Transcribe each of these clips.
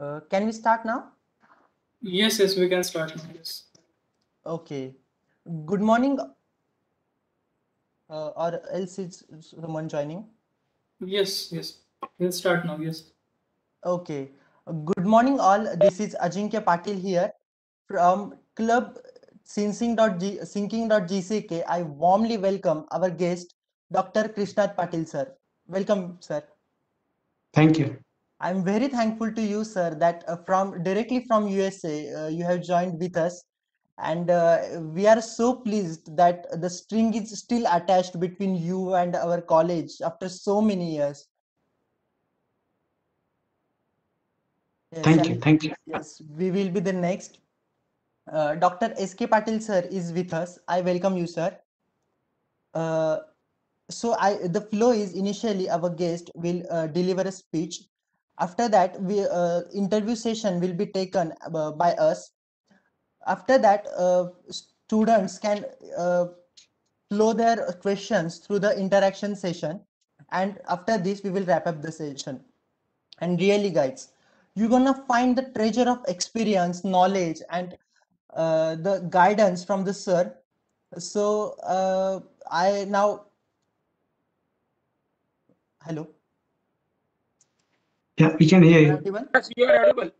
Uh, can we start now? Yes, yes, we can start now. Yes. Okay. Good morning. Uh, or else is someone joining? Yes, yes. We'll start now. Yes. Okay. Good morning, all. This is Ajinkya Patil here from Club Syncing.g Syncing.GCEK. I warmly welcome our guest, Dr. Krishnat Patil, sir. Welcome, sir. Thank you. I'm very thankful to you, sir, that uh, from directly from USA uh, you have joined with us, and uh, we are so pleased that the string is still attached between you and our college after so many years. Yes, Thank you. Thank you. yes, we will be the next. Uh, Dr. S.K. Patil, sir, is with us. I welcome you, sir. Uh, so I the flow is initially our guest will uh, deliver a speech after that we uh, interview session will be taken uh, by us. After that uh, students can uh, flow their questions through the interaction session. And after this we will wrap up the session. And really guys you're gonna find the treasure of experience knowledge and uh, the guidance from the sir. So uh, i now hello Yeah, we can hear you. Yes, you are audible.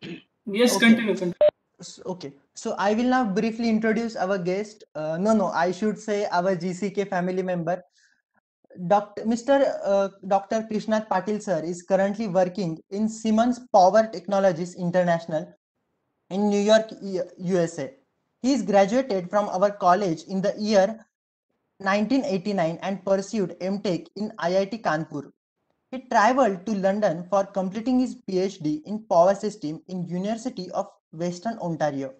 Yes, Okay. continue, continue. S- Okay, so I will now briefly introduce our guest. Uh, no, no, I should say our GCEK family member. Dr. Mr. Uh, Dr. Krishnat Patil sir is currently working in Siemens Power Technologies International in New York, USA. He is graduated from our college in the year 1989 and pursued MTech in IIT Kanpur. He traveled to London for completing his PhD in power system in University of Western Ontario.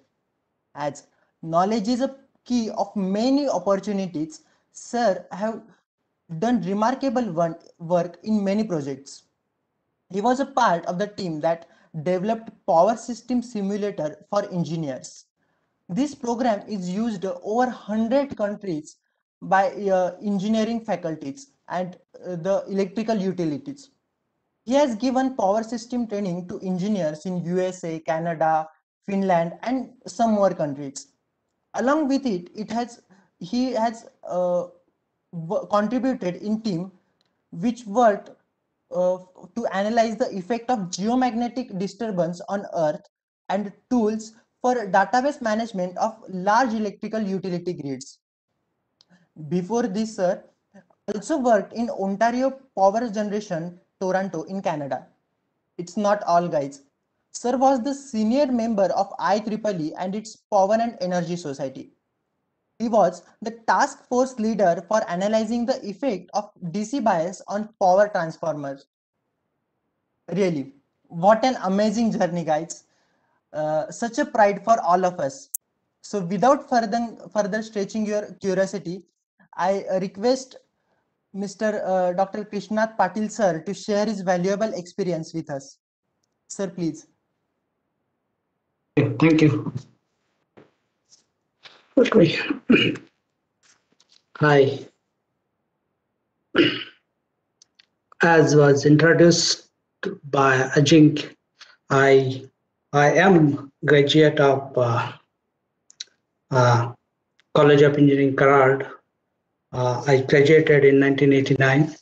As knowledge is a key of many opportunities, Sir have done remarkable work in many projects. He was a part of the team that developed Power System Simulator for engineers. This program is used over 100 countries by uh, engineering faculties and uh, the electrical utilities. He has given power system training to engineers in USA, Canada, Finland, and some more countries. Along with it, it has he has uh, contributed in team which worked uh, to analyze the effect of geomagnetic disturbance on Earth and tools for database management of large electrical utility grids. Before this, sir also worked in Ontario Power Generation, Toronto, in Canada. It's not all, guys. Sir was the senior member of IEEE and its Power and Energy Society. He was the task force leader for analyzing the effect of DC bias on power transformers. Really, what an amazing journey, guys. Uh, such a pride for all of us. So, without further, further stretching your curiosity, I request Mr. Uh, Dr. Krishnat Patil sir to share his valuable experience with us. Sir, please. Yeah, Thank you. Okay. Hi. As was introduced by Ajink, I I am graduate of uh, uh, College of Engineering Karad. Uh, I graduated in 1989,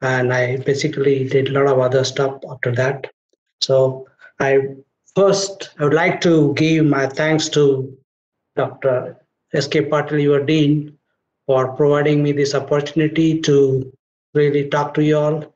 and I basically did a lot of other stuff after that. So I first I would like to give my thanks to Dr. S.K. Patil, your dean, for providing me this opportunity to really talk to you all,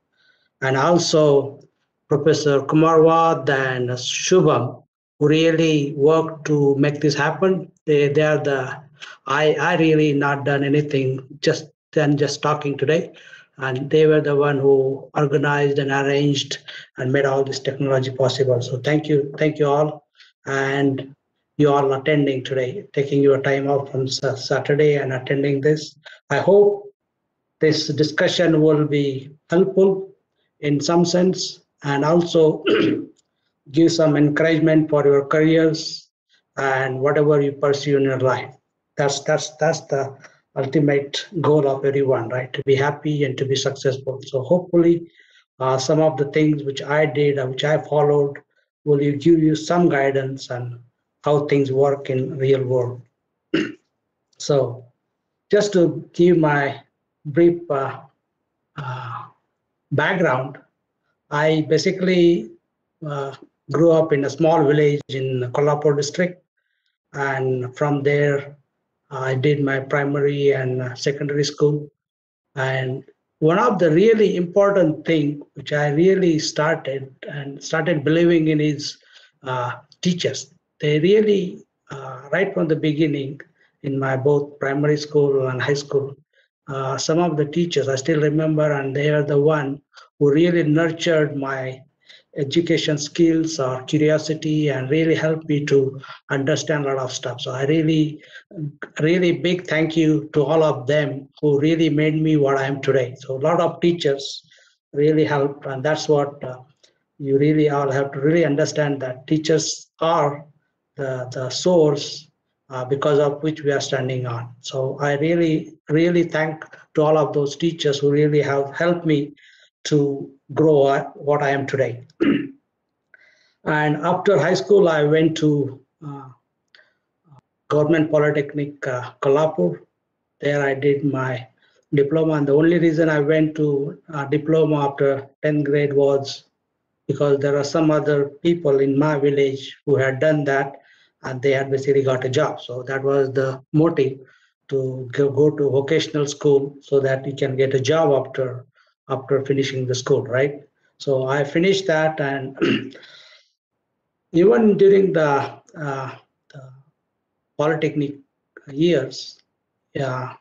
and also Professor Kumarwad and Shubham, who really worked to make this happen. They, they are the I I really not done anything just than just talking today, and they were the one who organized and arranged and made all this technology possible. So thank you, thank you all, and you all attending today, taking your time off from Saturday and attending this. I hope this discussion will be helpful in some sense and also give some encouragement for your careers and whatever you pursue in your life. That's that's that's the ultimate goal of everyone, right? To be happy and to be successful. So hopefully, uh, some of the things which I did, which I followed, will give you some guidance on how things work in real world. so just to give my brief uh, uh, background, I basically uh, grew up in a small village in Kolhapur district. And from there, I did my primary and secondary school. And one of the really important thing which I really started and started believing in is uh, teachers. They really, uh, right from the beginning, in my both primary school and high school, uh, some of the teachers I still remember, and they are the one who really nurtured my education skills or curiosity and really helped me to understand a lot of stuff. So I really, really big thank you to all of them who really made me what I am today. So a lot of teachers really helped, and that's what uh, you really all have to really understand that teachers are the, the source uh, because of which we are standing on. So I really, really thank to all of those teachers who really have helped me to grow what I am today. and after high school, I went to uh, Government Polytechnic uh, Kolhapur. There I did my diploma. And the only reason I went to uh, diploma after 10th grade was because there are some other people in my village who had done that and they had basically got a job. So that was the motive to go, go to vocational school so that you can get a job after after finishing the school, right? So I finished that, and even during the, uh, the polytechnic years, yeah,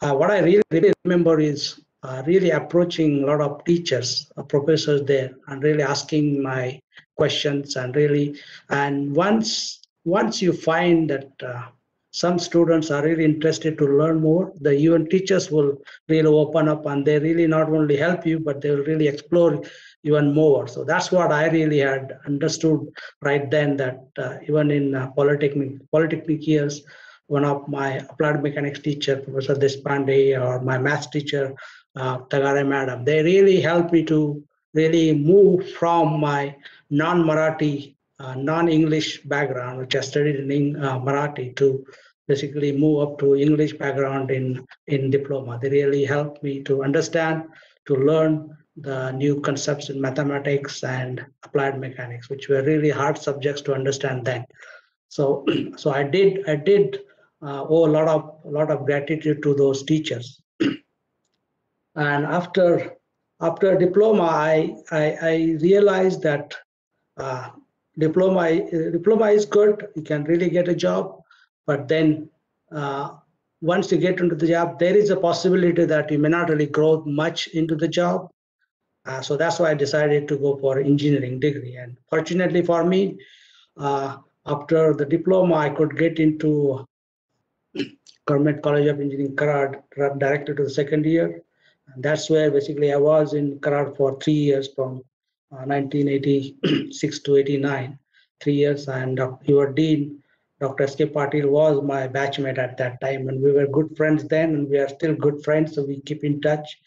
uh, what I really, really remember is uh, really approaching a lot of teachers, uh, professors there, and really asking my questions, and really, and once once you find that uh, some students are really interested to learn more. The even teachers will really open up and they really not only help you but they will really explore even more. So that's what i really had understood right then that uh, even in uh, polytechnic polytechnic years one of my applied mechanics teacher professor Deshpande or my math teacher uh, tagare madam they really helped me to really move from my non-marathi uh, non-English background, which I studied in uh, Marathi, to basically move up to English background in, in diploma. They really helped me to understand, to learn the new concepts in mathematics and applied mechanics, which were really hard subjects to understand then. So, so I did, I did uh, owe a lot of, a lot of gratitude to those teachers. and after, after diploma, I, I, I realized that uh, diploma diploma is good you can really get a job but then uh, once you get into the job there is a possibility that you may not really grow much into the job. Uh, so that's why i decided to go for engineering degree. And fortunately for me uh, after the diploma i could get into government college of engineering Karad directly to the second year. And that's where basically i was in Karad for three years from 1986 uh, to 89, three years, and your dean, Dr. S.K. Patil, was my batchmate at that time, and we were good friends then, and we are still good friends, so we keep in touch.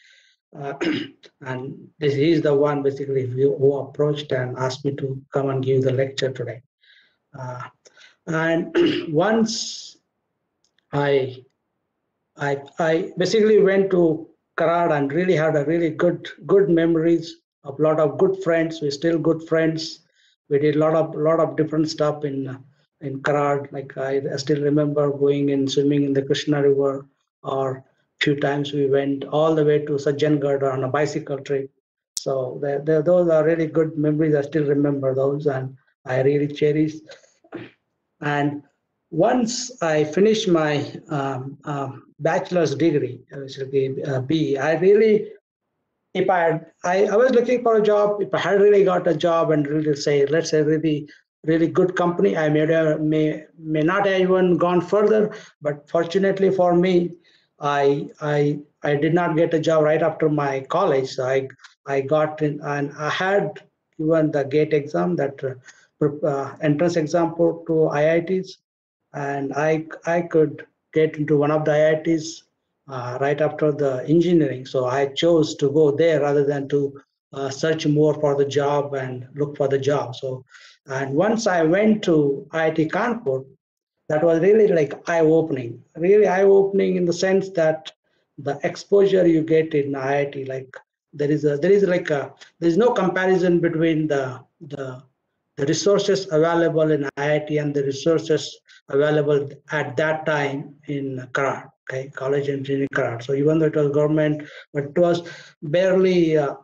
Uh, and this is the one basically who approached and asked me to come and give the lecture today. Uh, and once I, I, I basically went to Karad and really had a really good, good memories a lot of good friends. We're still good friends. We did a lot of lot of different stuff in in Karad. Like I, I still remember going and swimming in the Krishna River, or few times we went all the way to Sajjangarh on a bicycle trip. So they're, they're, those are really good memories. I still remember those, and I really cherish. And once I finished my um, um, bachelor's degree, which will be uh, B, I really if I had, I, I was looking for a job, if I had really got a job and really say, let's say really, really good company, I may, may, may not have even gone further, but fortunately for me, I, I, I did not get a job right after my college. So I, I got in and I had given the GATE exam, that uh, uh entrance exam to IITs, and I, I could get into one of the IITs uh, right after the engineering. So I chose to go there rather than to uh, search more for the job and look for the job. So, and once I went to IIT Kanpur, that was really like eye-opening, really eye-opening in the sense that the exposure you get in IIT, like there is a there is like a there is no comparison between the the the resources available in IIT and the resources available at that time in Karad, okay, College Engineering Karad. So even though it was government, but it was barely uh,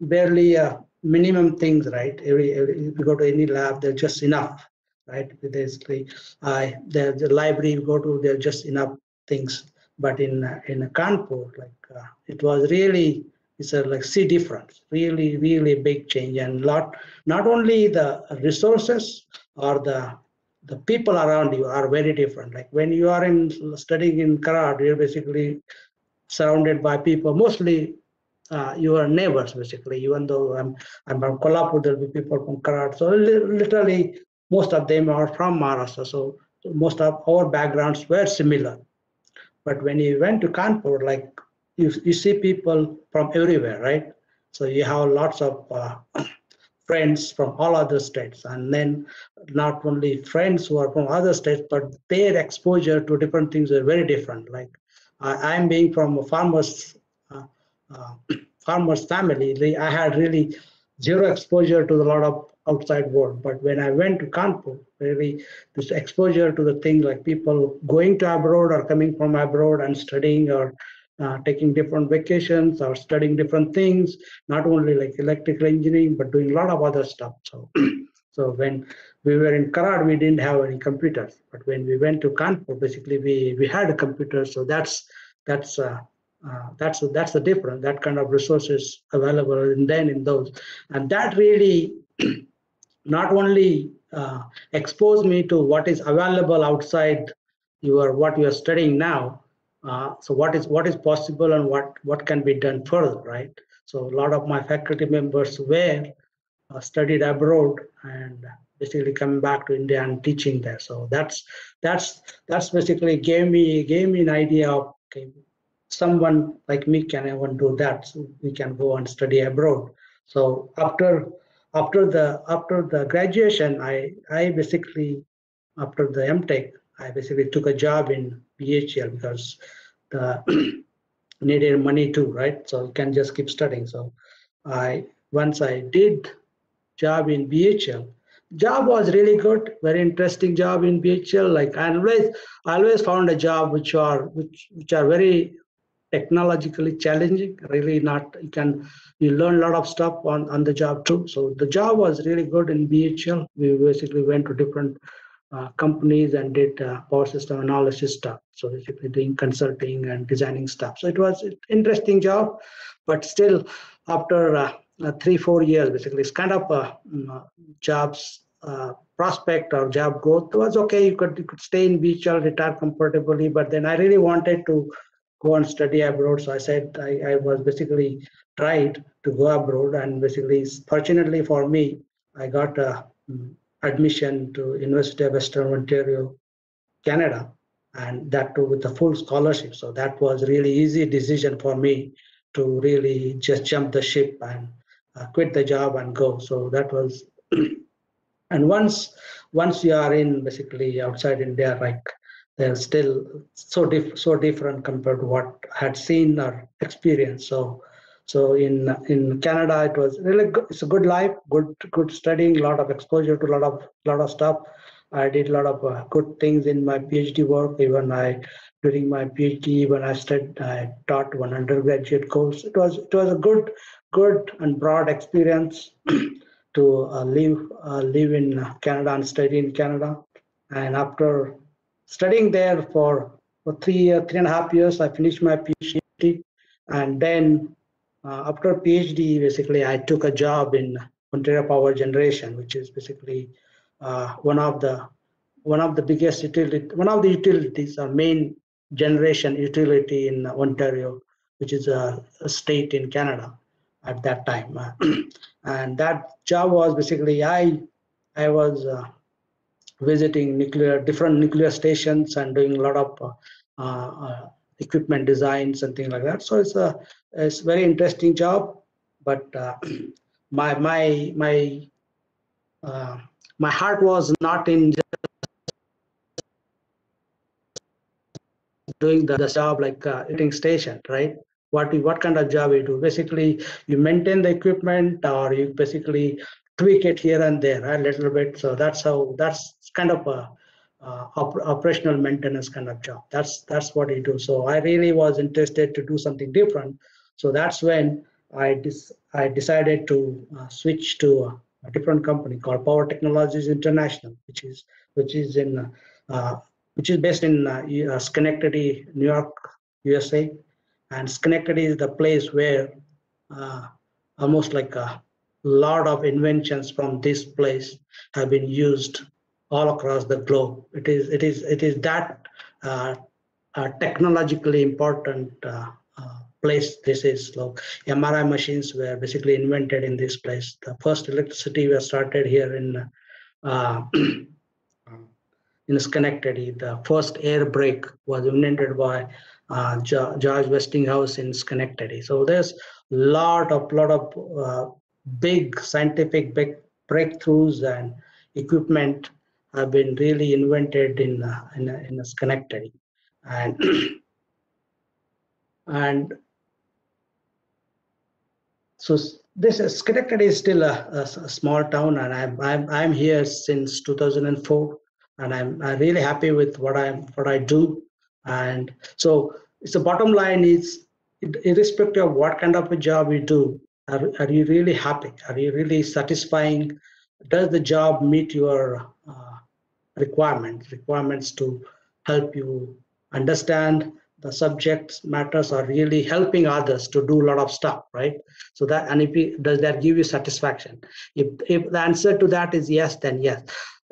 barely uh, minimum things, right? Every, every, if you go to any lab, there's just enough, right? Basically, uh, the, library you go to, there's just enough things. But in in Kanpur, like uh, it was really it's a like see difference, really really big change, and lot not only the resources or the the people around you are very different. Like when you are in studying in Karad, you're basically surrounded by people, mostly uh, your neighbors basically. Even though I'm I'm from Kolhapur, there'll be people from Karad. So literally, most of them are from Maharashtra. So most of our backgrounds were similar. But when you went to Kanpur, like you you see people from everywhere, right? So you have lots of uh, friends from all other states, and then not only friends who are from other states, but their exposure to different things are very different. Like I, am being from a farmer's uh, uh, farmer's family, I had really zero exposure to a lot of outside world. But when I went to Kanpur, really this exposure to the thing like people going to abroad or coming from abroad and studying or uh, taking different vacations or studying different things, not only like electrical engineering, but doing a lot of other stuff. So, so when we were in Karad, we didn't have any computers, but when we went to Kanpur, basically we we had a computer. So that's that's uh, uh, that's that's the difference. That kind of resources available and then in those, and that really not only uh, exposed me to what is available outside your what you are studying now, uh, so what is what is possible and what what can be done further, right? So a lot of my faculty members were uh, studied abroad and basically coming back to India and teaching there. So that's that's that's basically gave me gave me an idea of okay, someone like me can even do that. So we can go and study abroad. So after after the after the graduation, I I basically after the MTech, I basically took a job in BHEL because the needed money too, right? So you can just keep studying. So I once I did job in BHEL, job was really good, very interesting job in BHEL. Like I always I always found a job which are which which are very technologically challenging really not you can you learn a lot of stuff on on the job too so the job was really good in BHEL we basically went to different uh, companies and did uh, power system analysis stuff. So basically doing consulting and designing stuff. So it was an interesting job, but still after uh, uh three, four years, basically it's kind of a um, jobs uh, prospect or job growth was okay. You could, you could stay in BHEL, retire comfortably, but then I really wanted to go and study abroad. So I said I, I was basically tried to go abroad and basically fortunately for me, I got a mm, admission to University of Western Ontario, Canada, and that too with a full scholarship. So that was really easy decision for me to really just jump the ship and uh, quit the job and go. So that was, and once once you are in basically outside India, like they're still so diff so different compared to what I had seen or experienced. So so in in Canada, it was really good. It's a good life, good good studying, a lot of exposure to a lot of lot of stuff. I did a lot of uh, good things in my PhD work. Even I during my PhD, when I studied, I taught one undergraduate course. It was it was a good good and broad experience to uh, live uh, live in Canada and study in Canada. And after studying there for for three uh, three and a half years, I finished my PhD, and then uh, after PhD, basically, I took a job in Ontario Power Generation, which is basically one of the one of the biggest utility, one of the utilities, our main generation utility in Ontario, which is a, a state in Canada at that time. and that job was basically I I was uh, visiting nuclear different nuclear stations and doing a lot of uh, uh, equipment designs and things like that. So it's a it's very interesting job, but uh, my my my uh, my heart was not in doing the, the job like uh, eating station, right? What we, what kind of job you do? Basically, you maintain the equipment, or you basically tweak it here and there a little bit. So that's how that's kind of a uh, op operational maintenance kind of job. That's that's what you do. So I really was interested to do something different. So that's when I dis I decided to uh, switch to a, different company called Power Technologies International, which is which is in uh, which is based in uh, Schenectady, New York, USA. And Schenectady is the place where uh, almost like a lot of inventions from this place have been used all across the globe. It is it is it is that uh, uh, technologically important uh, place this is. So MRI machines were basically invented in this place. The first electricity was started here in in Schenectady. The first air brake was invented by uh, George Westinghouse in Schenectady. So there's lot of lot of uh, big scientific big breakthroughs and equipment have been really invented in uh, in, in Schenectady, and and so this is Schenectady is still a, a, a small town, and I'm I'm I'm here since 2004 and I'm, I'm really happy with what I'm what I do. And so it's the bottom line is irrespective of what kind of a job you do, are, are you really happy? Are you really satisfying? Does the job meet your uh, requirements? Requirements to help you understand the subject matters are really helping others to do a lot of stuff, right? So that and if you, does that give you satisfaction? If if the answer to that is yes, then yes.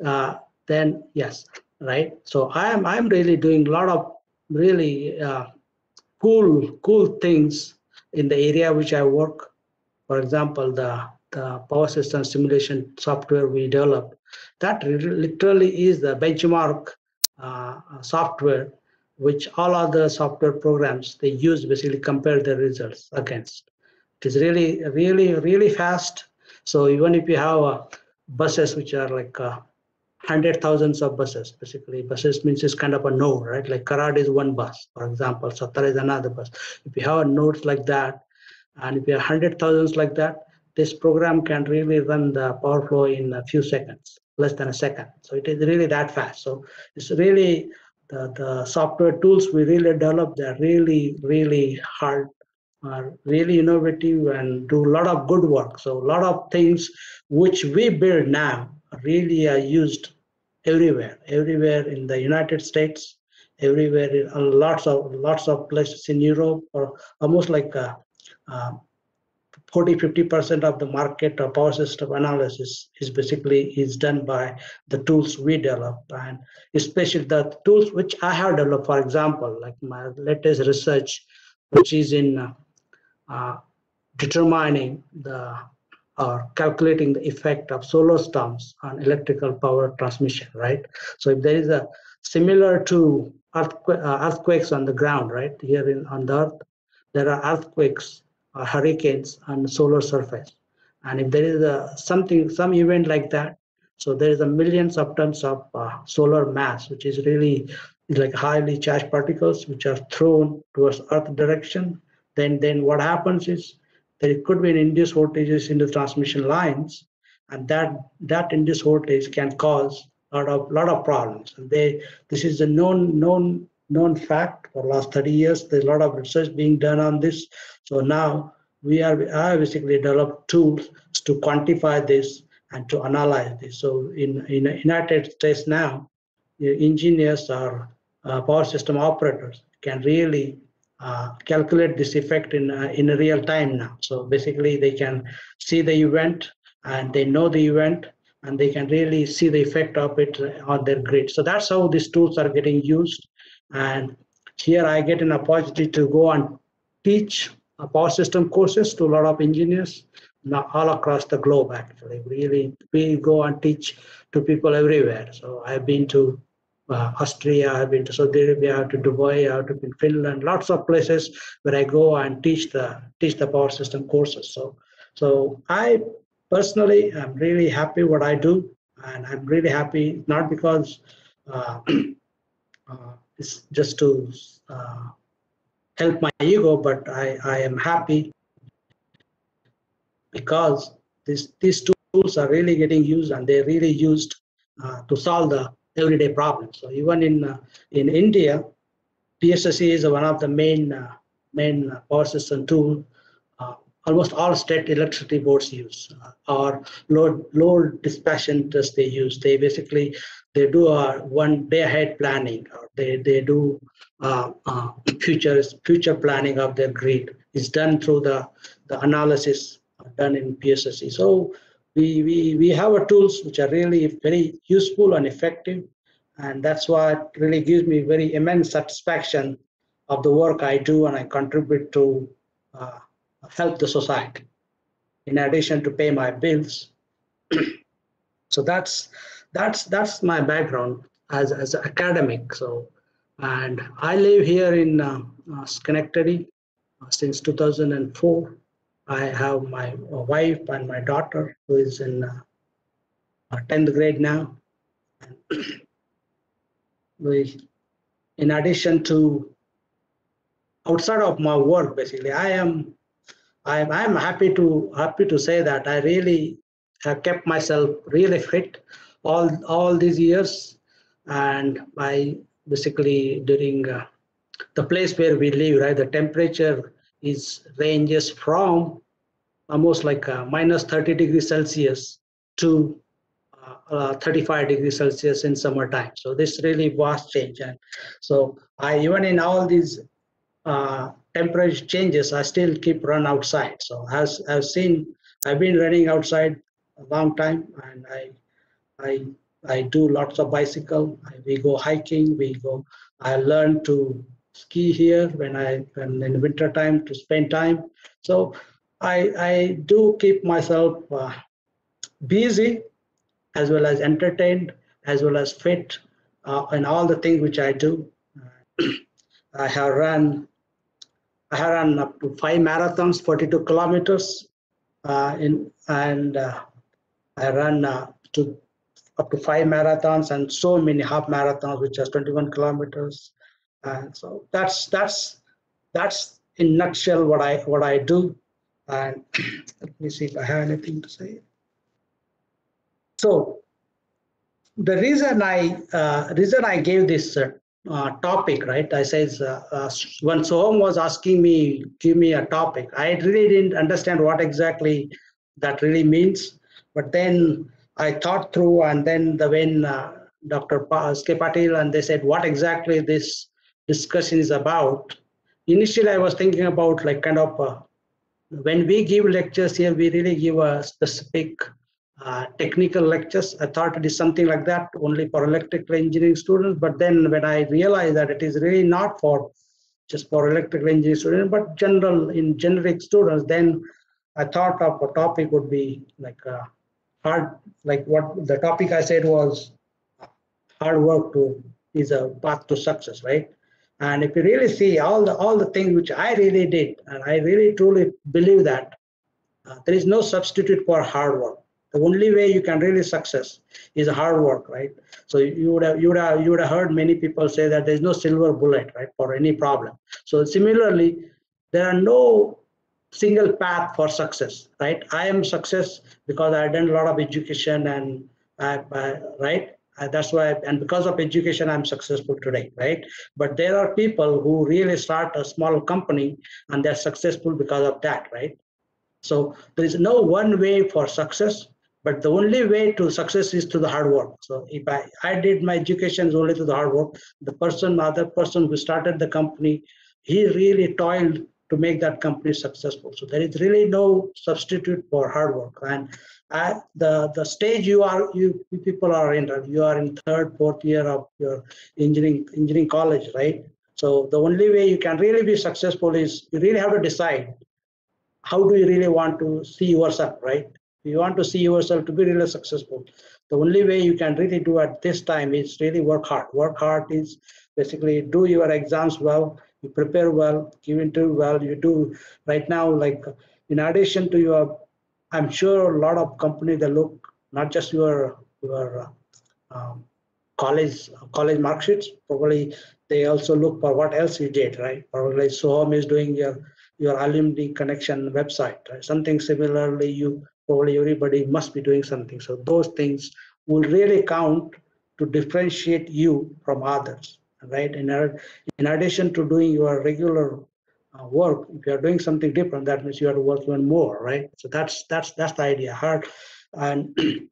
Uh, then yes, right? So I am I'm really doing a lot of really uh, cool cool things in the area which I work. For example, the the power system simulation software we develop that literally is the benchmark uh, software which all other software programs they use basically compare their results against. It is really really really fast. So even if you have uh, buses which are like uh, hundred thousands of buses. Basically, buses means it's kind of a node, right? Like Karad is one bus, for example. Satara is another bus. If you have nodes like that, and if you have hundred thousands like that, this program can really run the power flow in a few seconds, less than a second. So it is really that fast. So it's really the, the software tools we really develop, they're really, really hard, are really innovative and do a lot of good work. So a lot of things which we build now really are used everywhere, everywhere in the United States, everywhere in lots of lots of places in Europe, or almost like uh, uh, 40 50 percent of the market of power system analysis is basically is done by the tools we develop and especially the tools which i have developed for example like my latest research which is in uh, uh, determining the or calculating the effect of solar storms on electrical power transmission, right? So if there is a similar to earthquake, uh, earthquakes on the ground, right? Here in, on the earth, there are earthquakes hurricanes on the solar surface. And if there is a something, some event like that, so there is a millions of tons of uh, solar mass, which is really like highly charged particles, which are thrown towards earth direction. Then, then what happens is there could be an induced voltages in the transmission lines, and that that induced voltage can cause a lot of lot of problems. And they this is a known known known fact for last 30 years. There's a lot of research being done on this. So now we are I basically developed tools to quantify this and to analyze this. So in in United States now, engineers or uh, power system operators can really uh, calculate this effect in uh, in real time now. So basically, they can see the event and they know the event and they can really see the effect of it on their grid. So that's how these tools are getting used. And here I get an opportunity to go and teach power system courses to a lot of engineers all across the globe actually. Really we go and teach to people everywhere. So i've been to uh, Austria, I've been to Saudi Arabia, I've to Dubai, I've been to Finland, lots of places where I go and teach the teach the power system courses. So So I personally am really happy what I do, and I'm really happy not because uh, uh, it's just to uh, help my ego, but I, I am happy because this, these tools are really getting used and they're really used uh, to solve the everyday problems. So even in uh, in India, PSSE is one of the main uh, main power system tool uh, almost all state electricity boards use uh, or load load dispatching test they use. They basically they do a one day ahead planning or they they do uh, uh, future future planning of their grid. is done through the the analysis done in PSSE. So we, we, we have a tools which are really very useful and effective. And that's what really gives me very immense satisfaction of the work I do and I contribute to uh, help the society in addition to pay my bills. so that's that's that's my background as, as an academic. So and I live here in uh, uh, Schenectady uh, since 2004 I have my wife and my daughter who is in uh, 10th grade now. we, in addition to outside of my work, basically, I am I'm, I'm happy to happy to say that I really have kept myself really fit all all these years, and I basically during uh, the place where we live, right, the temperature is ranges from almost like uh, minus 30 degrees Celsius to uh, uh, 35 degrees Celsius in summertime. So this really vast change. And so I even in all these uh, temperature changes, I still keep run outside. So as I've seen, I've been running outside a long time, and I I I do lots of bicycle. I, we go hiking. We go. I learn to ski here when I when in winter time to spend time. So I I do keep myself uh, busy as well as entertained as well as fit uh, in all the things which I do. I have run I have run up to five marathons, 42 kilometers, uh, in and uh, I run uh, to up to five marathons and so many half marathons, which are 21 kilometers. And so that's that's that's in nutshell what I what I do. And let me see if I have anything to say. So the reason I uh, reason I gave this uh, uh, topic, right? I says uh, uh, when Soham was asking me, give me a topic. I really didn't understand what exactly that really means. But then I thought through, and then the when uh, Dr. Pa, Patil and they said what exactly this discussion is about. Initially, I was thinking about like kind of uh, when we give lectures here, we really give a specific uh, technical lectures. I thought it is something like that only for electrical engineering students. But then when I realized that it is really not for just for electrical engineering students, but general in generic students, then I thought of a topic would be like uh, hard, like what the topic I said was hard work to is a path to success, right? And if you really see all the all the things which I really did, and I really truly believe that uh, there is no substitute for hard work. The only way you can really success is hard work, right? So you would have you would have you would have heard many people say that there is no silver bullet, right, for any problem. So similarly, there are no single path for success, right? I am success because I've done a lot of education and I, I right? Uh, that's why and because of education i'm successful today right? But there are people who really start a small company and they're successful because of that right? So there is no one way for success but the only way to success is through the hard work. So if i i did my education only through the hard work the person other person who started the company he really toiled to make that company successful. So there is really no substitute for hard work. And at the the stage you are you people are in you are in third fourth year of your engineering engineering college right? So the only way you can really be successful is you really have to decide how do you really want to see yourself right? You want to see yourself to be really successful. The only way you can really do at this time is really work hard. Work hard is basically do your exams well you prepare well give interview well you do right now like in addition to your I'm sure a lot of companies that look not just your your um, college college mark sheets. Probably they also look for what else you did, right? Probably Soham is doing your your alumni connection website, right? Something similarly, you probably everybody must be doing something. So those things will really count to differentiate you from others, right? In, in addition to doing your regular uh, work, if you are doing something different, that means you have to work even more, right? So that's that's that's the idea. Hard and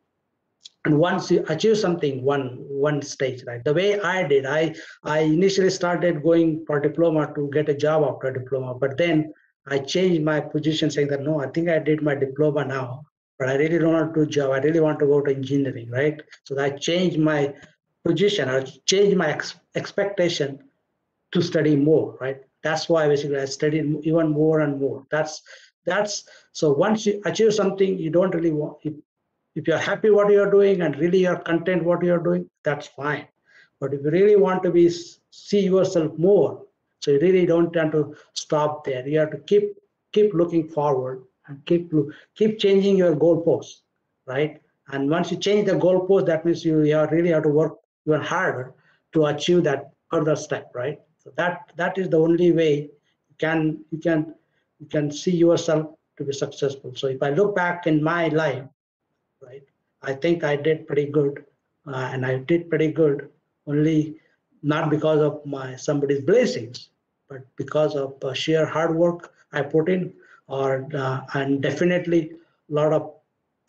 and once you achieve something one one stage right the way i did i i initially started going for diploma to get a job after diploma but then i changed my position saying that no i think i did my diploma now but i really don't want to do job i really want to go to engineering right so i changed my position i change my ex- expectation to study more right? That's why basically i studied even more and more. That's that's so once you achieve something you don't really want if you're happy what you're doing and really you're content what you're doing that's fine. But if you really want to be see yourself more so you really don't tend to stop there. You have to keep keep looking forward and keep keep changing your goalposts right? And once you change the goalpost that means you, you really have to work even harder to achieve that further step right so that that is the only way you can you can you can see yourself to be successful so if i look back in my life right? I think I did pretty good, uh, and I did pretty good only not because of my somebody's blessings, but because of uh, sheer hard work I put in, or uh, and definitely a lot of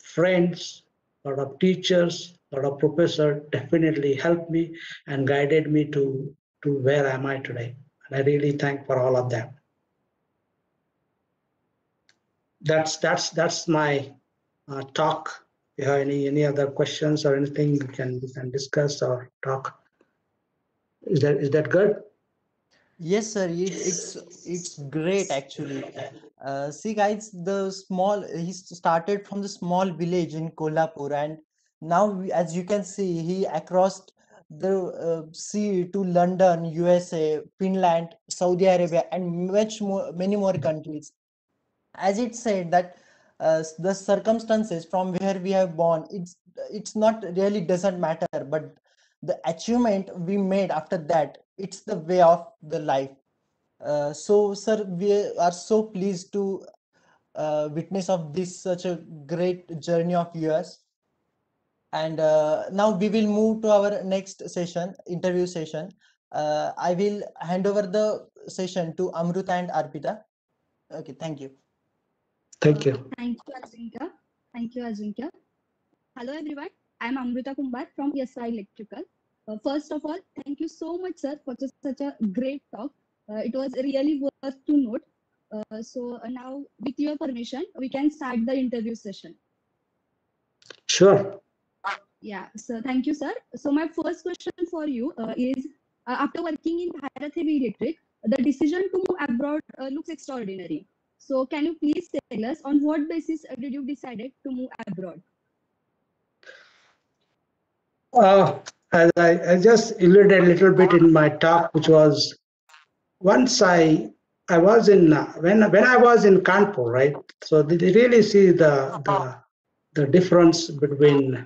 friends, a lot of teachers, lot of professors definitely helped me and guided me to to where am I today. And I really thank for all of them. That's that's that's my uh, talk. You have any any other questions or anything we can we can discuss or talk. Is that is that good? Yes sir. It, it's it's great actually. Uh, see guys the small he started from the small village in kolhapur and now as you can see he across the uh, sea to london usa finland saudi arabia and much more many more countries. As it said that uh, the circumstances from where we have born it's it's not really doesn't matter but the achievement we made after that it's the way of the life. Uh, so sir we are so pleased to uh, witness of this such a great journey of yours and uh, now we will move to our next session interview session uh, i will hand over the session to amruta and arpita okay thank you Thank you. Thank you, Ajinkya. Thank you, Ajinkya. Hello, everyone. I'm Amrita Kumbar from ESI Electrical. Uh, first of all, thank you so much, sir, for just such a great talk. Uh, it was really worth to note. Uh, so uh, now, with your permission, we can start the interview session. Sure. Yeah, so thank you, sir. So my first question for you uh, is, uh, after working in Bharat Electric, the decision to move abroad looks extraordinary. So can you please tell us on what basis did you decided to move abroad? Uh, I, I just alluded a little bit in my talk, which was once I I was in when when I was in Kanpur, right? So did you really see the the the difference between uh,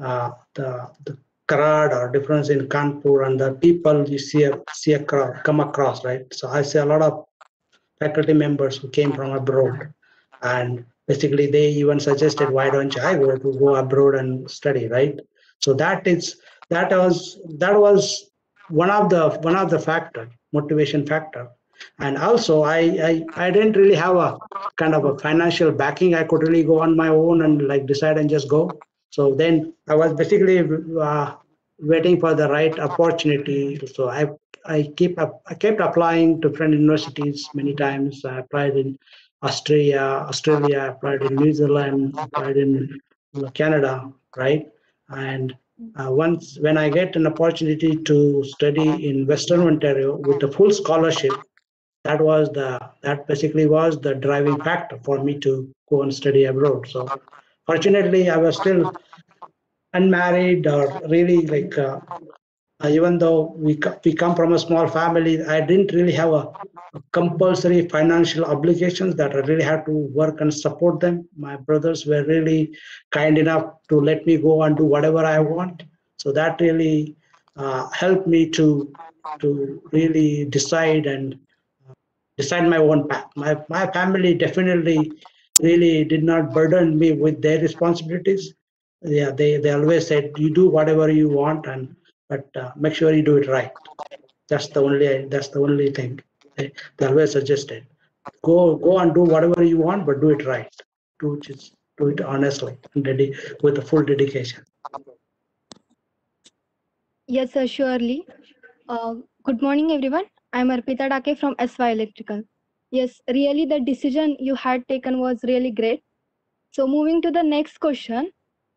Uh, the the crowd or difference in Kanpur and the people you see see across, come across, right? So I see a lot of faculty members who came from abroad. And basically, they even suggested, why don't I go to go abroad and study, right? So that is that was that was one of the one of the factor, motivation factor. And also, I, I I didn't really have a kind of a financial backing. I could really go on my own and like decide and just go. So then I was basically uh, waiting for the right opportunity. So I I keep I kept applying to different universities many times. I applied in Australia, Australia, I applied in New Zealand, I applied in Canada, right? And uh, once when I get an opportunity to study in Western Ontario with a full scholarship, that was the that basically was the driving factor for me to go and study abroad. So fortunately, I was still unmarried or really like uh, uh, even though we, we come from a small family, I didn't really have a, a compulsory financial obligations that I really had to work and support them. My brothers were really kind enough to let me go and do whatever I want. So that really uh, helped me to to really decide and uh, decide my own path. My my family definitely really did not burden me with their responsibilities. Yeah, they they always said you do whatever you want and but uh, make sure you do it right. That's the only that's the only thing they, they always suggested. Go go and do whatever you want, but do it right. Do just do it honestly and dedi- with the full dedication. Yes, sir, surely. Uh, good morning, everyone. I'm Arpita Dake from SY Electrical. Yes, really, the decision you had taken was really great. So, moving to the next question,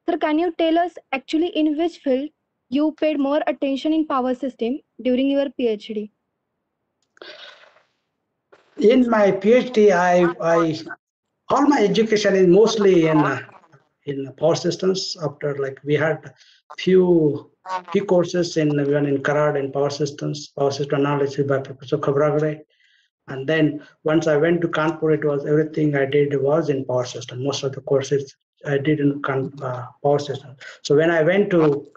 sir, can you tell us actually in which field you paid more attention in power system during your PhD? In my PhD, I I all my education is mostly in in power systems. After like we had few few courses in even in Karad in power systems, power system analysis by Professor Khobragare. And then once I went to Kanpur, it was everything I did was in power system. Most of the courses I did in uh, power system. So when I went to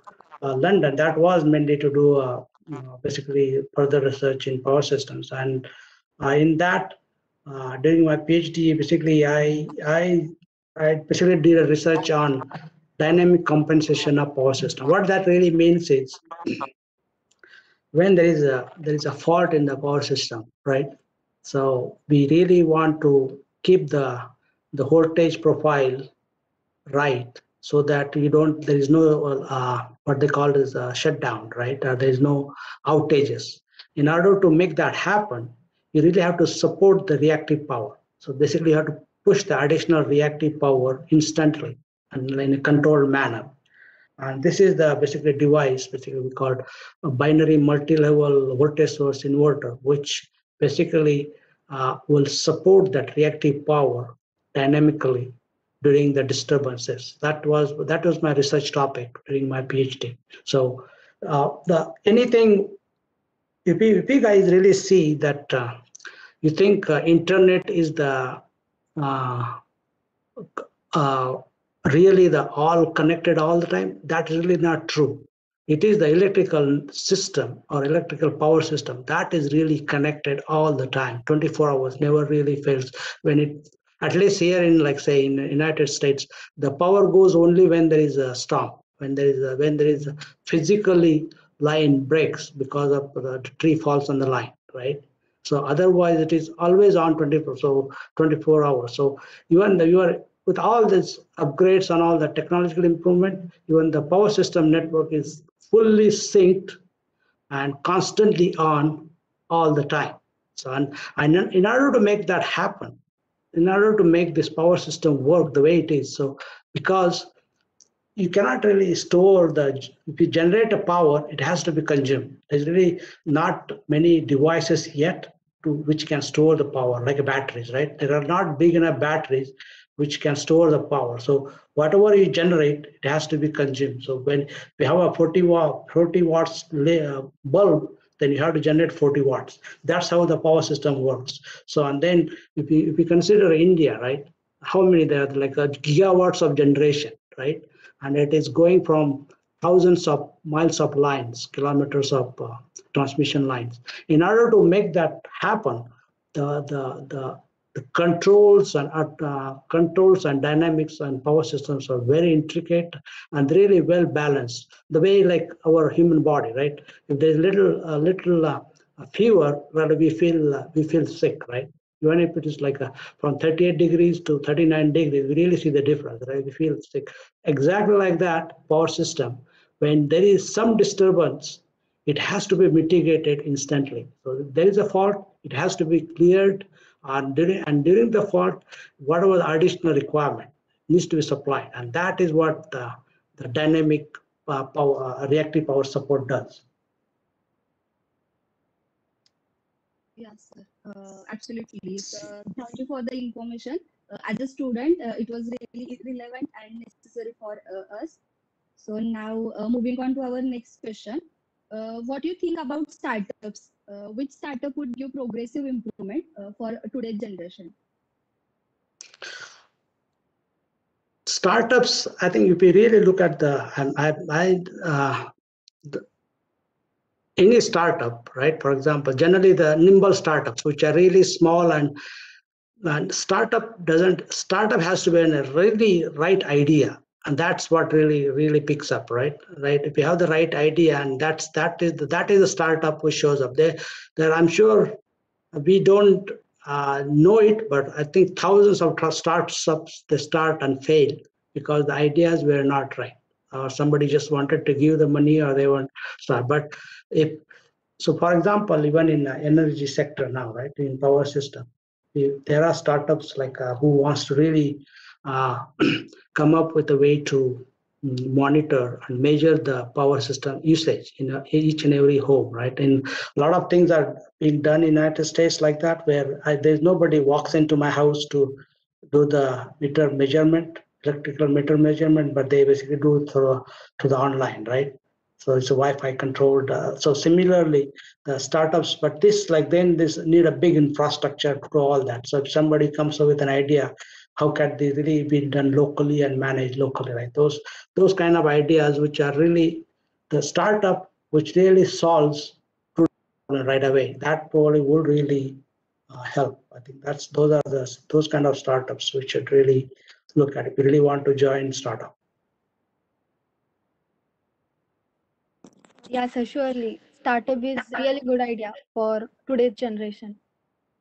uh, London, that was mainly to do uh, basically further research in power systems. And uh, in that, uh, during my PhD, basically I I I basically did a research on dynamic compensation of power system. What that really means is when there is a there is a fault in the power system, right? So we really want to keep the the voltage profile right so that you don't there is no uh, what they call is a shutdown, right? Uh, there is no outages. In order to make that happen, you really have to support the reactive power. So basically, you have to push the additional reactive power instantly and in a controlled manner. And this is the basically device, basically we call a binary multi-level voltage source inverter, which basically uh, will support that reactive power dynamically during the disturbances. That was that was my research topic during my PhD. So uh, the anything if you, if you guys really see that uh, you think uh, internet is the uh, uh, really the all connected all the time that is really not true it is the electrical system or electrical power system that is really connected all the time. 24 hours never really fails. When it at least here in like say in united states the power goes only when there is a storm when there is a, when there is physically line breaks because of the tree falls on the line right? So otherwise it is always on 24 so 24 hours. So even the, you are with all these upgrades and all the technological improvement even the power system network is fully synced and constantly on all the time. So and, and in order to make that happen in order to make this power system work the way it is so because you cannot really store the if you generate a power it has to be consumed. There's really not many devices yet to which can store the power like batteries right? There are not big enough batteries which can store the power. So whatever you generate it has to be consumed. So when we have a 40 watt 40 watts bulb then you have to generate 40 watts. That's how the power system works. So and then if you if you consider india right how many there are like a gigawatts of generation right? And it is going from thousands of miles of lines, kilometers of uh, transmission lines. In order to make that happen, the the the, the controls and uh, controls and dynamics and power systems are very intricate and really well balanced. The way like our human body, right? If there's little a little uh, fever, well, we feel we feel sick, right? even if it is like a, from 38 degrees to 39 degrees, we really see the difference, right? We feel sick. Exactly like that power system, when there is some disturbance, it has to be mitigated instantly. So if there is a fault, it has to be cleared, and during, and during the fault, whatever the additional requirement needs to be supplied, and that is what the, the dynamic uh, power, uh, reactive power support does. Yes. Uh, absolutely. So, thank you for the information. Uh, as a student, uh, it was really relevant and necessary for uh, us. So now, uh, moving on to our next question. what do you think about startups? Uh, which startup would give progressive improvement uh, for today's generation? startups, I think if you really look at the, I, I, uh, the, any startup, right? For example, generally the nimble startups, which are really small and, and startup doesn't, startup has to be a really right idea. And that's what really, really picks up, right? Right. If you have the right idea, and that's that is the, that is the startup which shows up there. There, I'm sure we don't uh, know it, but I think thousands of startups they start and fail because the ideas were not right, or somebody just wanted to give the money, or they want start. But if so, for example, even in the energy sector now, right, in power system, there are startups like uh, who wants to really uh, come up with a way to monitor and measure the power system usage in each and every home right? And a lot of things are being done in united states like that where I, there's nobody walks into my house to do the meter measurement electrical meter measurement but they basically do it through to the online right? So it's a wi-fi controlled uh, so similarly the startups but this like then this need a big infrastructure to all that. So if somebody comes up with an idea how can they really be done locally and managed locally right? Those those kind of ideas which are really the startup which really solves right away. That probably will really uh, help. I think that's those are the those kind of startups which should really look at if you really want to join startup. Yes surely startup is really good idea for today's generation.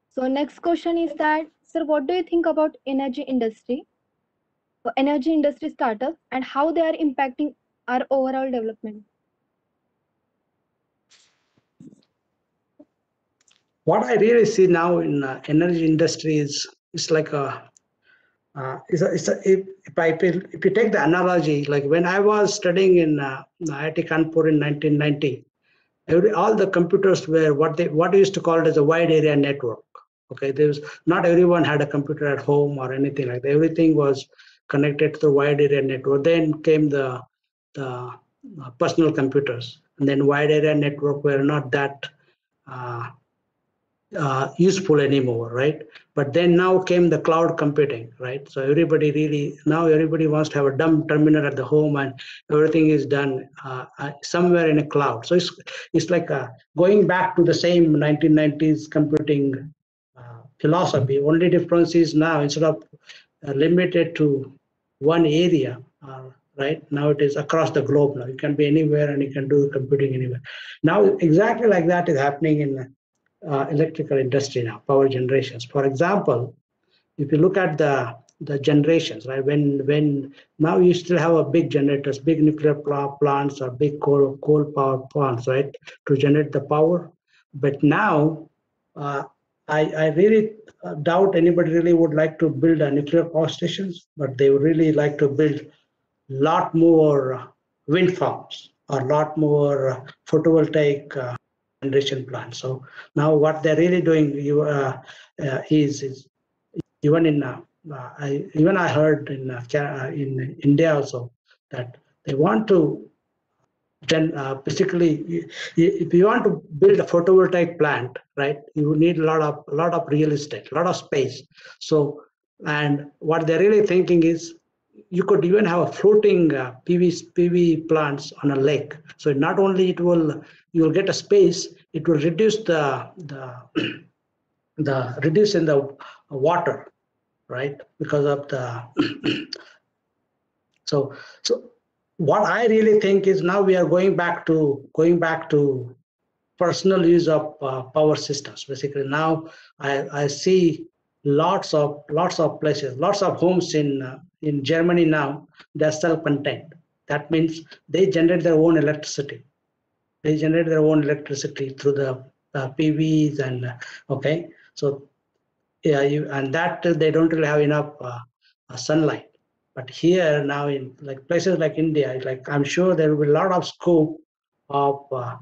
So next question is that Sir, what do you think about energy industry, energy industry startups, and how they are impacting our overall development? What I really see now in uh, energy industry is it's like a uh, it's a, it's a, if, if, I, if you take the analogy, like when I was studying in uh, IIT Kanpur in 1990, every, all the computers were what they what used to call it as a wide area network okay there's not everyone had a computer at home or anything like that. Everything was connected to the wide area network. Then came the the uh, personal computers. And then wide area network were not that uh, uh, useful anymore right? But then now came the cloud computing right? So everybody really now everybody wants to have a dumb terminal at the home and everything is done uh, uh somewhere in a cloud. So it's it's like uh, going back to the same 1990s computing philosophy. Only difference is now instead of uh, limited to one area, uh, right? Now it is across the globe. Now you can be anywhere and you can do computing anywhere. Now exactly like that is happening in uh, electrical industry now, power generations. For example, if you look at the the generations, right? When when now you still have a big generators, big nuclear plants or big coal coal power plants, right, to generate the power. But now uh, I, I really uh, doubt anybody really would like to build a nuclear power stations, but they would really like to build lot more wind farms or a lot more photovoltaic uh, generation plants. So now what they're really doing you, uh, uh, is, is even in uh, I, even I heard in in India also that they want to then uh, basically if you want to build a photovoltaic plant right you need a lot of a lot of real estate a lot of space so and what they're really thinking is you could even have a floating uh, PV PV plants on a lake. So not only it will you will get a space, it will reduce the the the reduce in the water, right? Because of the so so what I really think is now we are going back to going back to personal use of uh, power systems. Basically, now I, I see lots of lots of places, lots of homes in uh, in Germany now they're self-contained. That means they generate their own electricity. They generate their own electricity through the uh, PVs and uh, okay. So yeah, you, and that they don't really have enough uh, sunlight. But here now in like places like India, like I'm sure there will be a lot of scope of uh,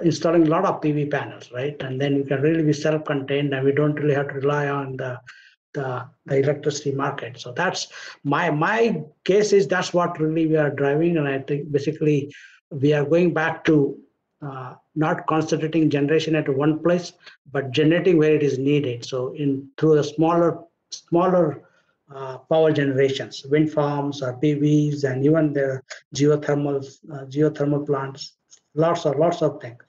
installing a lot of PV panels, right? And then we can really be self-contained and we don't really have to rely on the the, the electricity market. So that's my my case is that's what really we are driving, and I think basically we are going back to uh, not concentrating generation at one place, but generating where it is needed. So in through the smaller smaller uh, power generations, wind farms or PVs, and even the geothermal uh, geothermal plants. Lots of lots of things.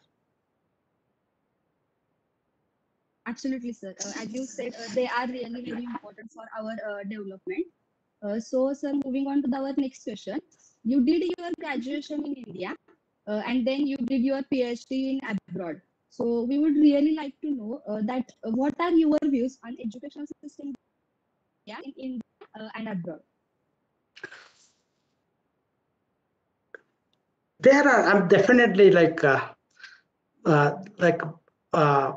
Absolutely, sir. Uh, as you said, uh, they are really very important for our uh, development. Uh, so, sir, moving on to the, our next question. You did your graduation in India, uh, and then you did your PhD in abroad. So, we would really like to know uh, that uh, what are your views on educational system yeah, in India uh, and abroad? There are I'm definitely like uh, uh, like uh,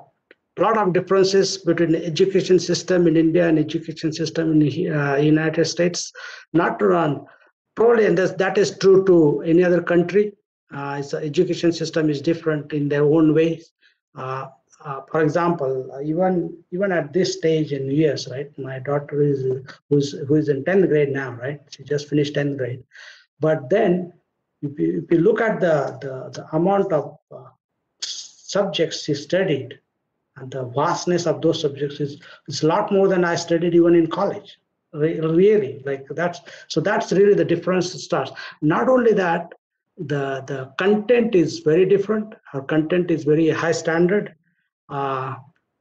lot of differences between education system in India and education system in the uh, United States. Not to run probably, and that is true to any other country. Uh, its education system is different in their own ways. Uh, uh, for example, even even at this stage in years, right? My daughter is who's who is in 10th grade now, right? She just finished 10th grade. But then, if you, if you look at the the, the amount of uh, subjects she studied, and the vastness of those subjects is is a lot more than I studied even in college. Re- Really, like that's so that's really the difference starts. Not only that, the the content is very different. Our content is very high standard. Uh,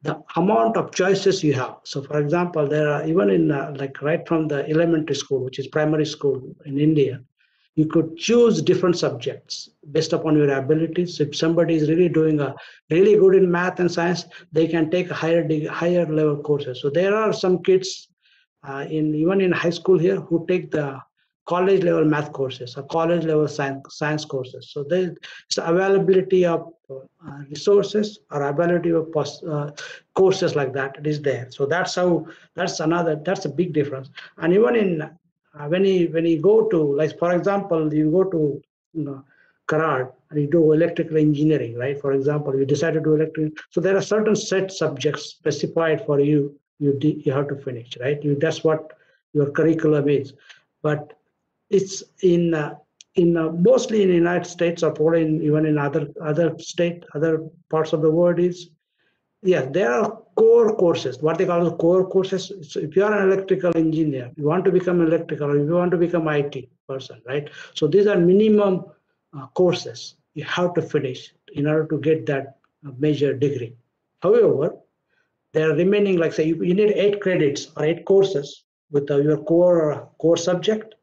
the amount of choices you have. So, for example, there are even in uh, like right from the elementary school, which is primary school in India, you could choose different subjects based upon your abilities. If somebody is really doing a really good in math and science, they can take higher higher level courses. So there are some kids uh, in even in high school here who take the college level math courses or college level science, science courses. So there is availability of uh, resources or availability of uh, courses like that. It is there. So that's how that's another that's a big difference. And even in uh, when you when you go to like for example you go to you know Karad and you do electrical engineering, right? For example, you decide to do electric. So there are certain set subjects specified for you. You you have to finish, right? You that's what your curriculum is. But it's in uh, in uh, mostly in the United States or probably in, even in other other state other parts of the world is yeah there are core courses. What they call the core courses so if you are an electrical engineer you want to become electrical or you want to become IT person right? So these are minimum uh, courses you have to finish in order to get that uh, major degree. However there are remaining like say you, you need eight credits or eight courses with uh, your core core subject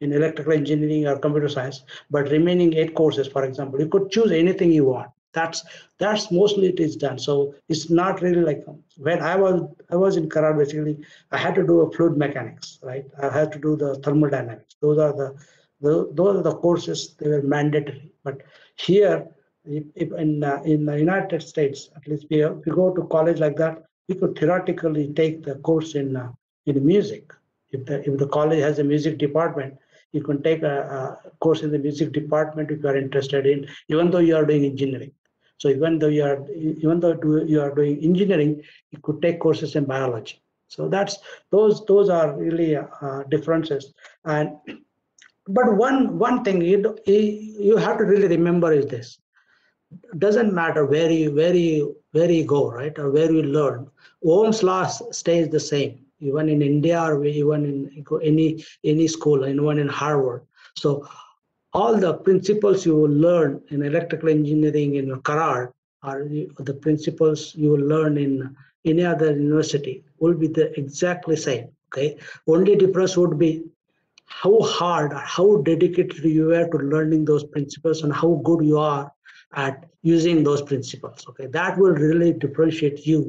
in electrical engineering or computer science but remaining eight courses for example. You could choose anything you want. That's that's mostly it is done. So it's not really like when i was i was in Karad basically i had to do a fluid mechanics right? I had to do the thermodynamics. Those are the, the those are the courses they were mandatory. But here if, if in uh, in the united states at least we, you go to college like that you could theoretically take the course in uh, in music. If the if the college has a music department you can take a, a course in the music department if you are interested in even though you are doing engineering. So even though you are even though you are doing engineering you could take courses in biology. So that's those those are really uh, differences. And but one one thing you you have to really remember is this. Doesn't matter where you where you where you go right or where you learn ohm's law stays the same even in india or even in any any school even in harvard so all the principles you will learn in electrical engineering in Karad are the the principles you will learn in any other university will be the exactly same. Okay, only difference would be how hard or how dedicated you are to learning those principles and how good you are at using those principles. Okay, that will really differentiate you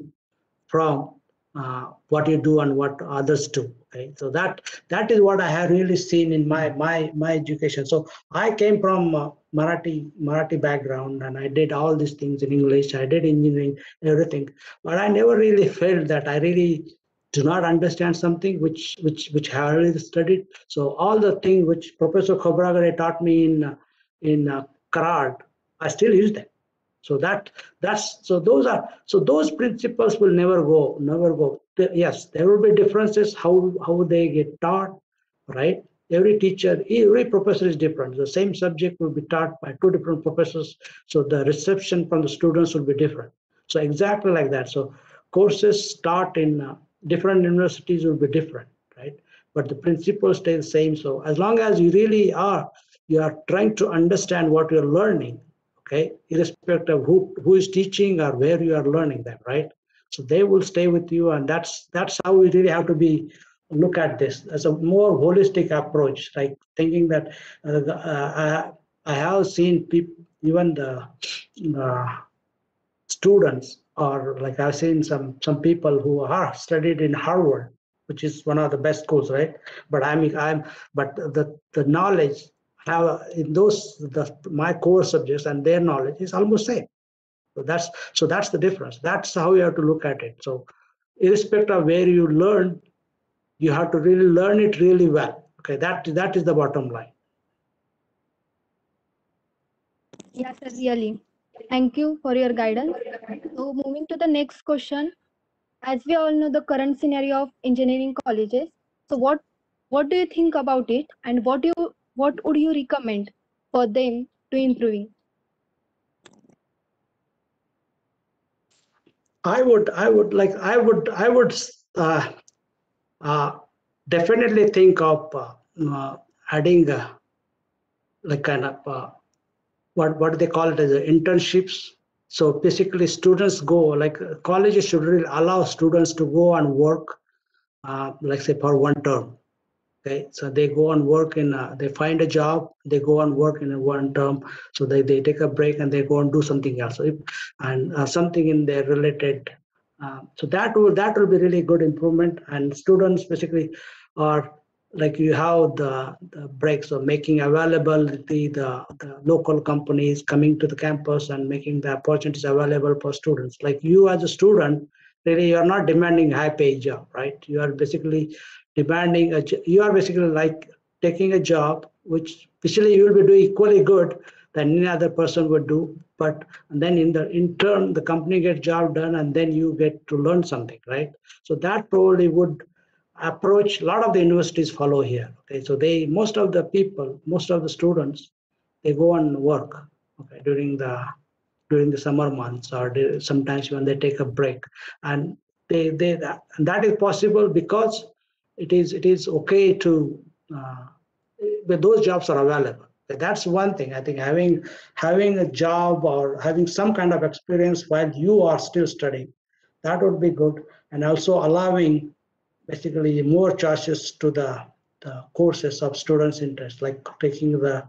from uh, what you do and what others do. So that that is what I have really seen in my my my education. So I came from uh, Marathi Marathi background and I did all these things in English. I did engineering, everything, but I never really felt that I really do not understand something which which which I already studied. So all the things which Professor Khobragare taught me in in uh, Karad, I still use them so that that's so those are so those principles will never go never go yes there will be differences how how they get taught right every teacher, every professor is different. The same subject will be taught by two different professors, so the reception from the students will be different. So exactly like that. So courses taught in uh, different universities will be different, right? But the principles stay the same. So as long as you really are, you are trying to understand what you're learning, okay, irrespective of who, who is teaching or where you are learning them, right? So they will stay with you, and that's that's how we really have to be look at this as a more holistic approach, like thinking that uh, the, uh, I, I have seen people, even the uh, students, or like I've seen some some people who are studied in Harvard, which is one of the best schools, right? But I'm I'm but the the knowledge have in those the my core subjects and their knowledge is almost same. So that's so that's the difference. That's how you have to look at it. So irrespective of where you learn, you have to really learn it really well. Okay, that that is the bottom line. Yes, really. Thank you for your guidance. So moving to the next question. As we all know the current scenario of engineering colleges, so what what do you think about it and what do you what would you recommend for them to improving? I would, I would like, I would, I would uh, uh, definitely think of uh, uh, adding uh, like kind of uh, what what they call it as internships. So basically, students go like colleges should really allow students to go and work, like say for one term. Okay, so they go and work in, uh, they find a job, they go and work in a one term, so they, they take a break and they go and do something else, and uh, something in their related. Uh, so that will that will be really good improvement, and students basically are like you have the, the breaks of making available the, the the local companies coming to the campus and making the opportunities available for students. Like you as a student, really you are not demanding high paid job, right? You are basically demanding a you are basically like taking a job which basically you will be doing equally good than any other person would do but then in the in turn the company gets job done and then you get to learn something right? So that probably would approach a lot of the universities follow here okay? So they most of the people most of the students they go and work okay during the during the summer months or sometimes when they take a break. And they they that, that is possible because it is it is okay to uh, but those jobs are available. That's one thing. I think having having a job or having some kind of experience while you are still studying that would be good. And also allowing basically more choices to the, the courses of students interest like taking the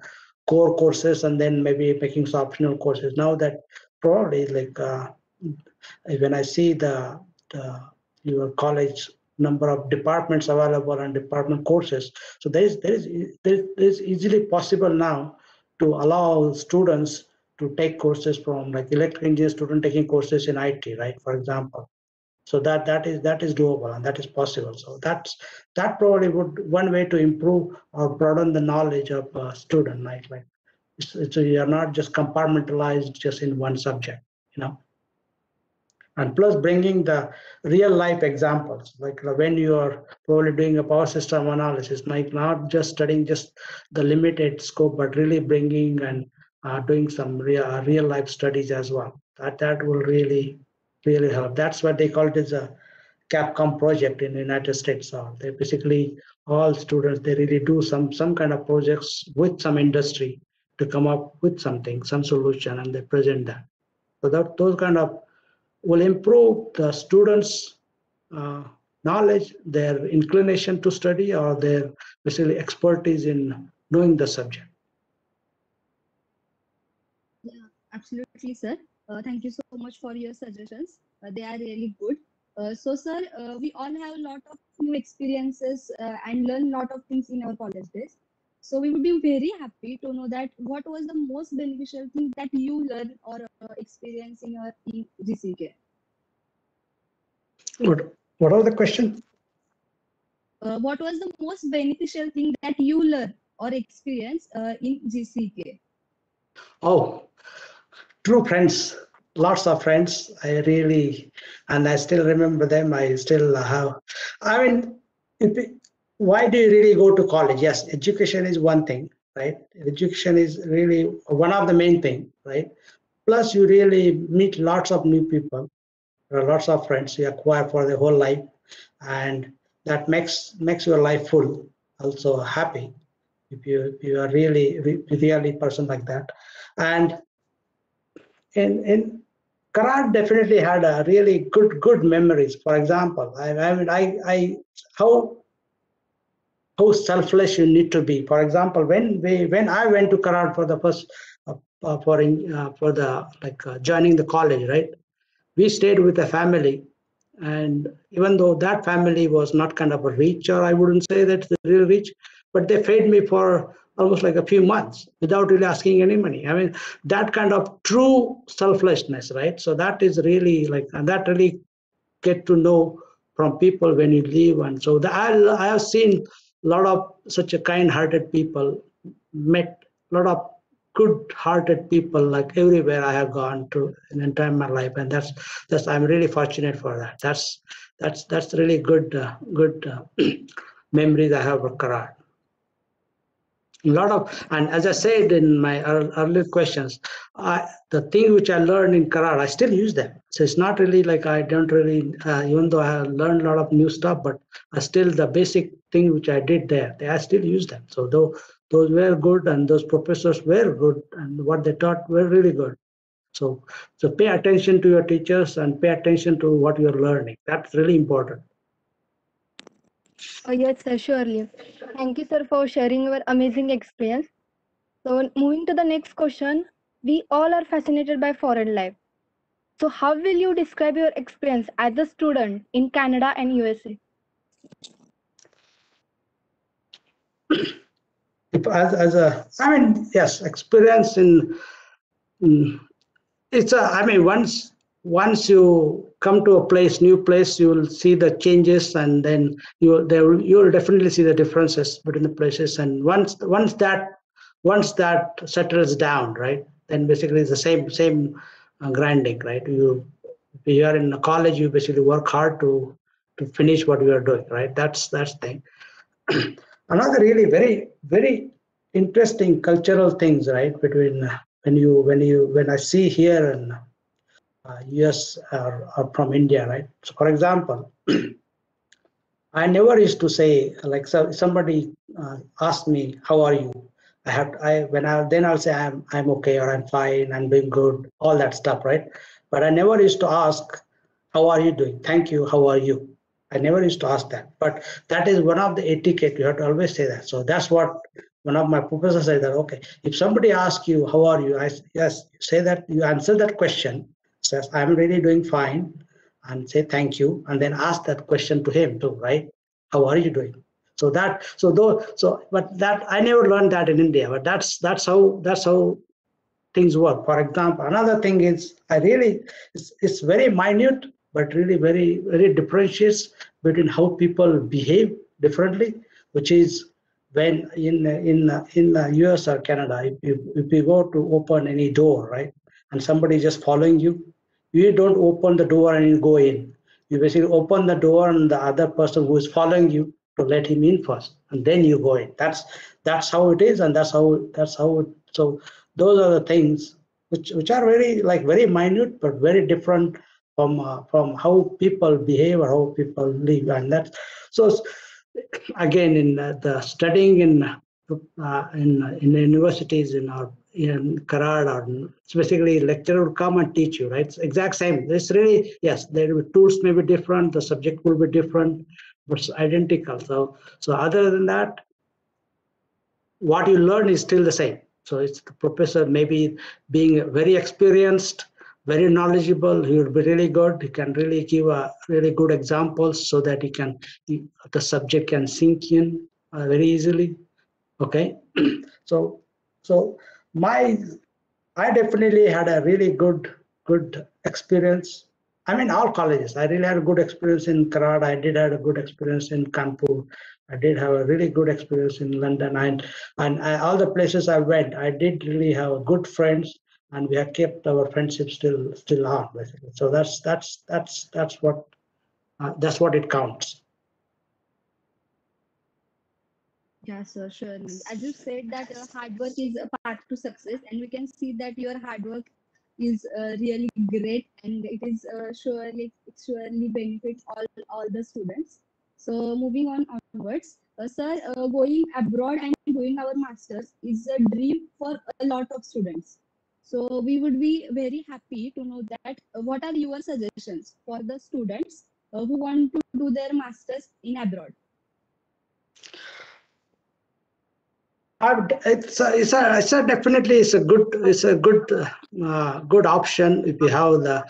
core courses and then maybe making some optional courses. Now that probably like uh, when i see the, the your college number of departments available and department courses. So there is there is there is easily possible now to allow students to take courses from like electrical engineer student taking courses in IT, right? For example. So that that is that is doable and that is possible. So that's that probably would one way to improve or broaden the knowledge of a student, right? Like so you're not just compartmentalized just in one subject, you know and plus bringing the real life examples like when you are probably doing a power system analysis like not just studying just the limited scope but really bringing and uh, doing some real, uh, real life studies as well. That that will really really help. That's what they call it as a capstone project in the united states. So they basically all students they really do some some kind of projects with some industry to come up with something some solution and they present that. So that those kind of will improve the students' uh, knowledge, their inclination to study, or their basically expertise in knowing the subject. Yeah, absolutely, sir. Uh, thank you so much for your suggestions. Uh, they are really good. Uh, so, sir, uh, we all have a lot of new experiences uh, and learn a lot of things in our college days. So we would be very happy to know that what was the most beneficial thing that you learned or uh, experience in your in GCEK. What, what was the question? Uh, what was the most beneficial thing that you learned or experience uh, in GCEK? Oh, true friends, lots of friends. I really, and I still remember them. I still have. I mean, it, why do you really go to college? Yes, education is one thing, right? Education is really one of the main thing, right? Plus, you really meet lots of new people, there are lots of friends you acquire for the whole life, and that makes makes your life full, also happy. If you if you are really really person like that, and in in Karad definitely had a really good good memories. For example, I, I mean I I how how selfless you need to be. For example, when we when I went to Karad for the first uh, uh, for in, uh, for the like uh, joining the college, right? We stayed with a family, and even though that family was not kind of a rich, or I wouldn't say that they're really rich, but they fed me for almost like a few months without really asking any money. I mean, that kind of true selflessness, right? So that is really like, and that really get to know from people when you leave. And so the, I, I have seen a lot of such a kind-hearted people, met a lot of good-hearted people like everywhere I have gone to in entire my life, and that's that's I'm really fortunate for that. That's that's that's really good uh, good uh, memories I have of Karad a lot of and as i said in my earlier questions I, the thing which i learned in Karad i still use them. So it's not really like i don't really uh, even though i learned a lot of new stuff but I still the basic thing which i did there they, i still use them. So though those were good and those professors were good and what they taught were really good. So so pay attention to your teachers and pay attention to what you're learning. That's really important Oh, yes, sir, surely. Thank you, sir, for sharing your amazing experience. So, moving to the next question, we all are fascinated by foreign life. So, how will you describe your experience as a student in Canada and USA? as, as a, I mean, yes, experience in, in it's a, I mean, once once you come to a place, new place, you will see the changes, and then you there you will definitely see the differences between the places. And once once that once that settles down, right, then basically it's the same same uh, grinding, right? You you are in a college, you basically work hard to to finish what you are doing, right? That's that's thing. Another really very very interesting cultural things, right? Between uh, when you when you when I see here and US uh, are, are from India, right? So, for example, I never used to say like so somebody uh, asked me, "How are you?" I have I when I then I'll say I'm I'm okay or I'm fine, I'm doing good, all that stuff, right? But I never used to ask, "How are you doing?" Thank you. How are you? I never used to ask that. But that is one of the etiquette. You have to always say that. So that's what one of my professors said that okay, if somebody asks you, "How are you?" I yes, say that you answer that question says, I'm really doing fine, and say thank you, and then ask that question to him too, right? How are you doing? So that, so though, so, but that, I never learned that in India, but that's, that's how, that's how things work. For example, another thing is, I really, it's, it's very minute, but really very, very differentiates between how people behave differently, which is when in in in uh, the US or Canada, if you, if you go to open any door, right, and somebody is just following you, you don't open the door and you go in. You basically open the door and the other person who is following you to let him in first, and then you go in. That's that's how it is, and that's how that's how. It, so those are the things which which are very like very minute but very different from uh, from how people behave or how people live, and that's so. Again, in uh, the studying in uh, in in universities in our in Karad or specifically lecturer would come and teach you, right? It's exact same. It's really, yes, the tools may be different, the subject will be different, but it's identical. So, so other than that, what you learn is still the same. So it's the professor maybe being very experienced, very knowledgeable, he will be really good. He can really give a really good examples so that he can, he, the subject can sink in uh, very easily. Okay, so so my I definitely had a really good good experience. I mean, all colleges. I really had a good experience in Karad. I did have a good experience in Kanpur. I did have a really good experience in London, and and I, all the places I went, I did really have good friends, and we have kept our friendship still still on. Basically, so that's that's that's that's what uh, that's what it counts. Yeah, sir, surely. As you said that uh, hard work is a path to success, and we can see that your hard work is uh, really great, and it is uh, surely it surely benefits all all the students. So moving on onwards, uh, sir, uh, going abroad and doing our masters is a dream for a lot of students. So we would be very happy to know that uh, what are your suggestions for the students who want to do their masters in abroad. It's a, it's a, it's a definitely it's a good it's a good uh, good option if you have the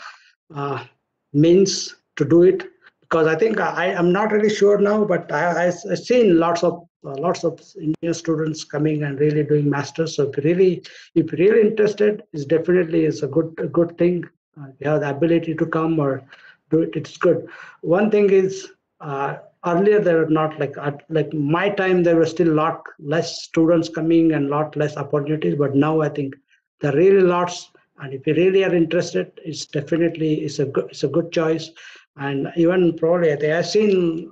uh, means to do it because I think I am not really sure now, but I I've seen lots of uh, lots of Indian students coming and really doing masters. So if you really if you're really interested, it's definitely is a good a good thing. Uh, if you have the ability to come or do it, it's good. One thing is. Earlier there were not like at like my time there were still a lot less students coming and lot less opportunities but now i think there are really lots. And if you really are interested it's definitely it's a good it's a good choice. And even probably i i've seen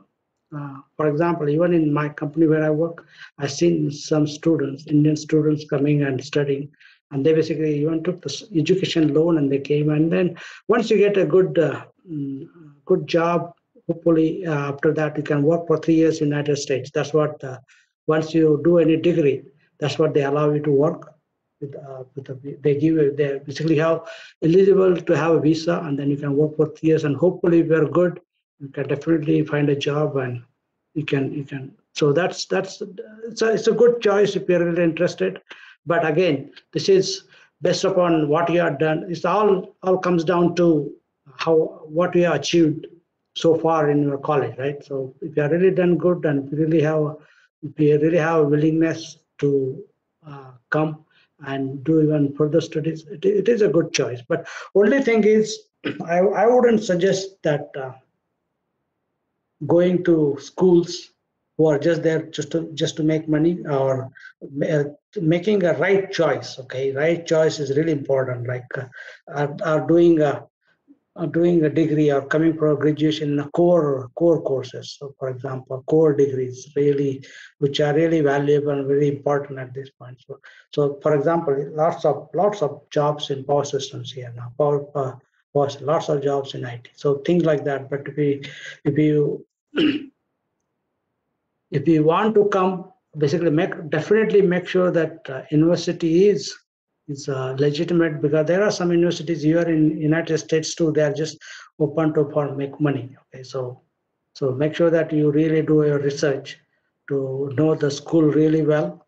uh, for example even in my company where i work i've seen some students indian students coming and studying. And they basically even took the education loan and they came. And then once you get a good uh, mm, good job hopefully uh, after that you can work for three years in united states. That's what uh, once you do any degree that's what they allow you to work with, uh, with a, they give you they basically have eligible to have a visa and then you can work for three years. And hopefully if you're good you can definitely find a job and you can you can so that's that's it's a, it's a good choice if you're really interested. But again this is based upon what you have done. It's all all comes down to how what you have achieved so far in your college, right? So if you are really done good and really have, if you really have a willingness to uh, come and do even further studies, it, it is a good choice. But only thing is, I, I wouldn't suggest that uh, going to schools who are just there just to just to make money or uh, making a right choice. Okay, right choice is really important. Like uh, are, are doing a uh, doing a degree or coming for graduation in a core core courses. So, for example, core degrees really, which are really valuable and very important at this point. So, so for example, lots of lots of jobs in power systems here now. Power, uh, power lots of jobs in IT. So things like that. But if you if you if you want to come, basically make definitely make sure that uh, university is is uh, legitimate because there are some universities here in United States too. They are just open to for make money. Okay, so so make sure that you really do your research to know the school really well,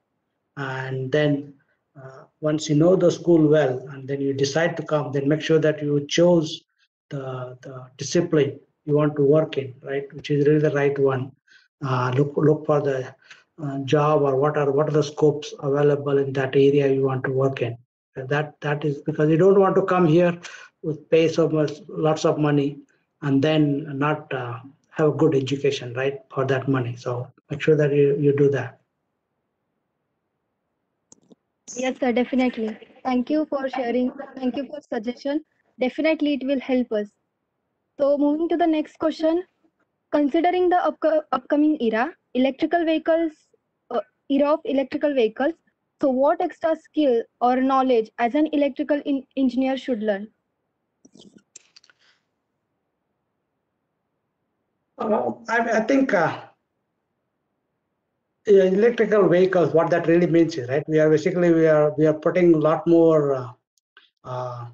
and then uh, once you know the school well, and then you decide to come, then make sure that you chose the the discipline you want to work in, right, which is really the right one. Uh, look look for the uh, job or what are what are the scopes available in that area you want to work in that that is because you don't want to come here with pay so much lots of money and then not uh, have a good education right for that money so make sure that you, you do that Yes, sir, definitely. Thank you for sharing. Thank you for suggestion. Definitely, it will help us. So, moving to the next question. Considering the upco- upcoming era, electrical vehicles, uh, era of electrical vehicles, so what extra skill or knowledge as an electrical in- engineer should learn? uh, I, I think uh, electrical vehicles what that really means is right? We are basically we are we are putting a lot more uh, uh,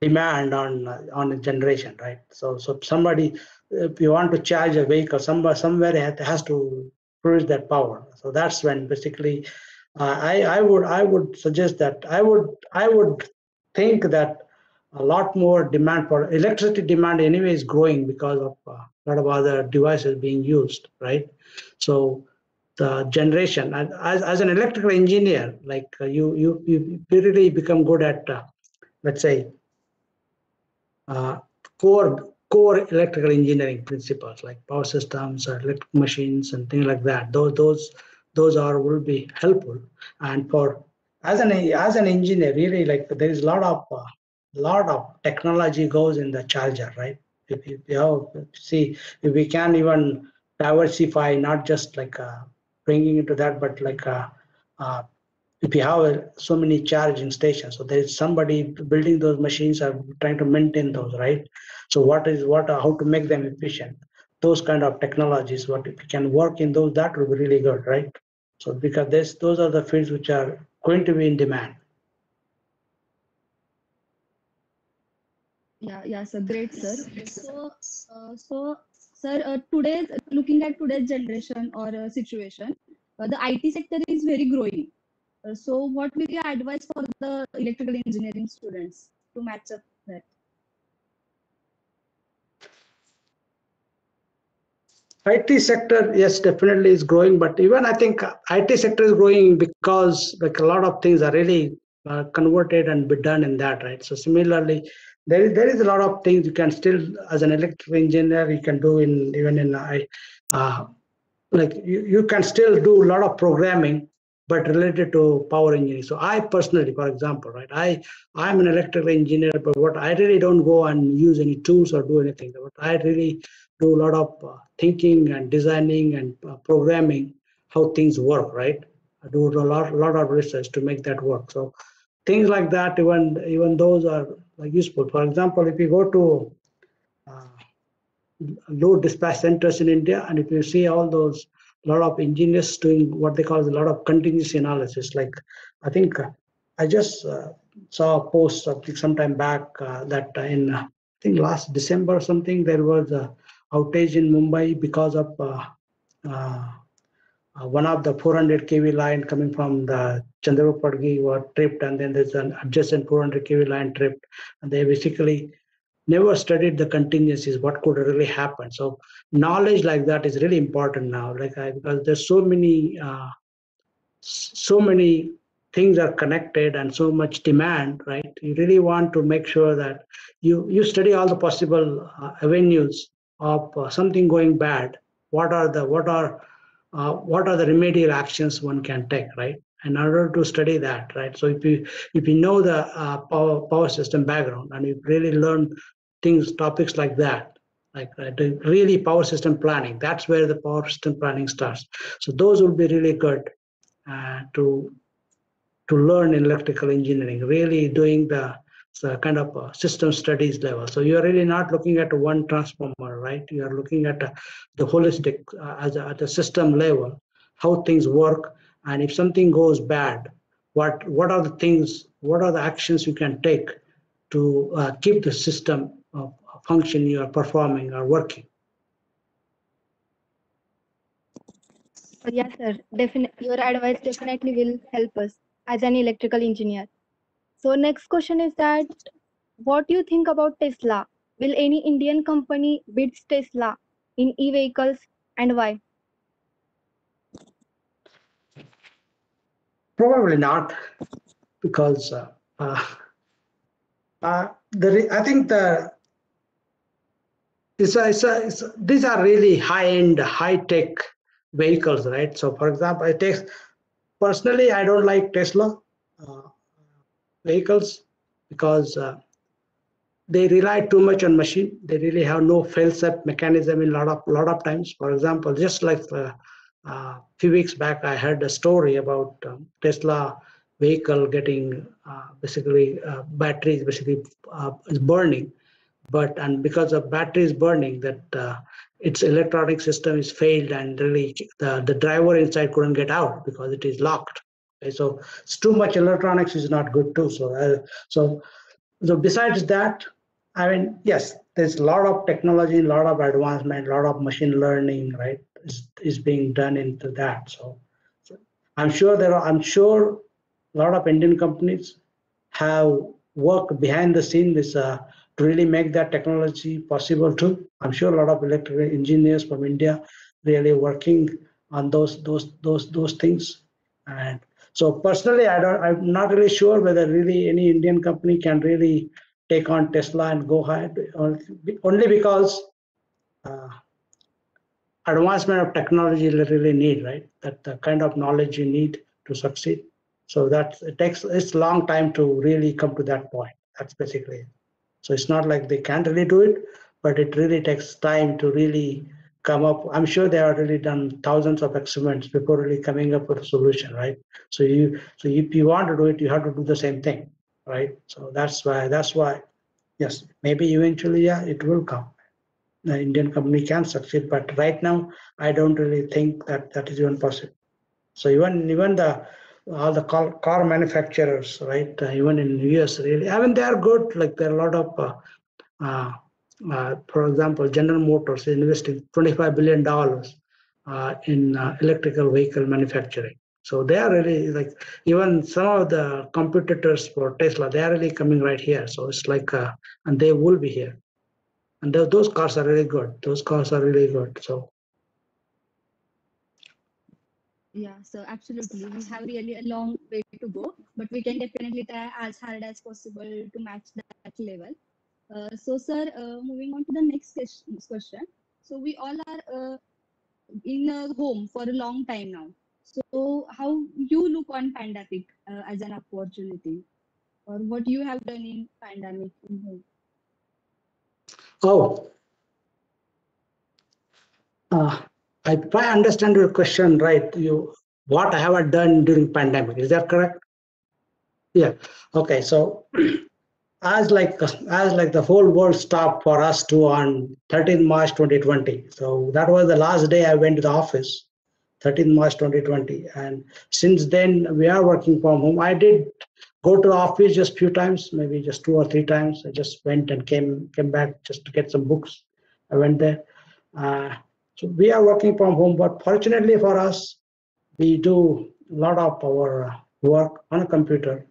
demand on on generation right? So so somebody if you want to charge a vehicle somewhere somewhere it has to produce that power. So that's when basically i i would i would suggest that i would i would think that a lot more demand for electricity demand anyway is growing because of uh, a lot of other devices being used right? So the generation and as, as an electrical engineer like uh, you you you really become good at uh, let's say uh, core core electrical engineering principles like power systems or electric machines and things like that. Those those those are will be helpful and for as an as an engineer really like there is a lot of uh, lot of technology goes in the charger right if you, you see if we can even diversify not just like uh, bringing into that, but like uh, uh, if you have uh, so many charging stations, so there is somebody building those machines are trying to maintain those, right? So what is what uh, how to make them efficient? Those kind of technologies, what if you can work in those, that will be really good, right? So because this those are the fields which are going to be in demand. Yeah, yeah, sir. Great, sir. So, uh, so, sir, uh, today's looking at today's generation or uh, situation, uh, the IT sector is very growing. Uh, so, what will your advice for the electrical engineering students to match up that? IT sector, yes, definitely is growing, but even I think IT sector is growing because like a lot of things are really uh, converted and be done in that, right? So similarly, there is there is a lot of things you can still, as an electrical engineer, you can do in even in I, uh, like you, you can still do a lot of programming, but related to power engineering. So I personally, for example, right, I I'm an electrical engineer, but what I really don't go and use any tools or do anything. But I really do a lot of uh, thinking and designing and uh, programming how things work, right? I do a lot, lot of research to make that work. So things like that, even even those are like useful. For example, if you go to uh, load dispatch centers in India, and if you see all those lot of engineers doing what they call a lot of contingency analysis. Like I think uh, I just uh, saw a post some time back uh, that in I think last December or something there was a outage in Mumbai because of uh, uh, uh, one of the 400 kV line coming from the Chandrapur was tripped, and then there's an adjacent 400 kV line tripped, and they basically never studied the contingencies, what could really happen. So knowledge like that is really important now, like I, because there's so many, uh, so many things are connected and so much demand, right? You really want to make sure that you you study all the possible uh, avenues of uh, something going bad what are the what are uh, what are the remedial actions one can take right? In order to study that right? So if you if you know the uh, power power system background and you really learn things topics like that like uh, really power system planning that's where the power system planning starts. So those will be really good uh, to to learn in electrical engineering really doing the kind of system studies level. So you are really not looking at one transformer, right? You are looking at the holistic uh, as a, at the system level, how things work, and if something goes bad, what what are the things, what are the actions you can take to uh, keep the system uh, function you are performing or working. Yes, sir. Definitely, your advice definitely will help us as an electrical engineer. So next question is that what do you think about Tesla? Will any Indian company bid Tesla in e-vehicles and why? Probably not, because uh, uh, uh, the I think the it's a, it's a, it's a, these are really high-end, high-tech vehicles, right? So, for example, takes personally, I don't like Tesla. Uh, vehicles because uh, they rely too much on machine. They really have no fail-safe mechanism in a lot of lot of times. For example, just like a uh, uh, few weeks back, I heard a story about um, Tesla vehicle getting uh, basically uh, batteries basically is burning, but and because of batteries burning, that uh, its electronic system is failed and really the, the driver inside couldn't get out because it is locked Okay, so it's too much electronics is not good too. So, uh, so, so besides that, I mean, yes, there's a lot of technology, a lot of advancement, a lot of machine learning, right, is, is being done into that. So, so I'm sure there are, I'm sure a lot of Indian companies have worked behind the scene this uh, to really make that technology possible too. I'm sure a lot of electrical engineers from India really working on those those those those things and so personally, I don't, I'm not really sure whether really any Indian company can really take on Tesla and go ahead, only because uh, advancement of technology really need, right? That the kind of knowledge you need to succeed. So that it takes it's long time to really come to that point. That's basically it. So it's not like they can't really do it, but it really takes time to really come up. I'm sure they have already done thousands of experiments before really coming up with a solution, right? So you, so if you want to do it, you have to do the same thing, right? So that's why, that's why, yes, maybe eventually, yeah, it will come. The Indian company can succeed, but right now, I don't really think that that is even possible. So even even the all the car, car manufacturers, right? Uh, even in US, really, I mean, they are good. Like there are a lot of, uh, uh, uh, for example, General Motors is investing 25 billion dollars uh, in uh, electrical vehicle manufacturing. So they are really like even some of the competitors for Tesla, they are really coming right here. So it's like, uh, and they will be here. And tho- those cars are really good. Those cars are really good. So Yeah, so absolutely. We have really a long way to go, but we can definitely try as hard as possible to match that level. Uh, so, sir, uh, moving on to the next question. So, we all are uh, in a home for a long time now. So, how you look on pandemic as an opportunity, or what you have done in pandemic in home? Oh, uh, I, understand your question right, you what have I done during pandemic is that correct? Yeah. Okay. So as like as like the whole world stopped for us too on 13 March 2020. So that was the last day I went to the office, 13 March 2020, and since then we are working from home. I did go to the office just a few times, maybe just two or three times. I just went and came came back just to get some books. I went there. Uh, so we are working from home, but fortunately for us, we do a lot of our work on a computer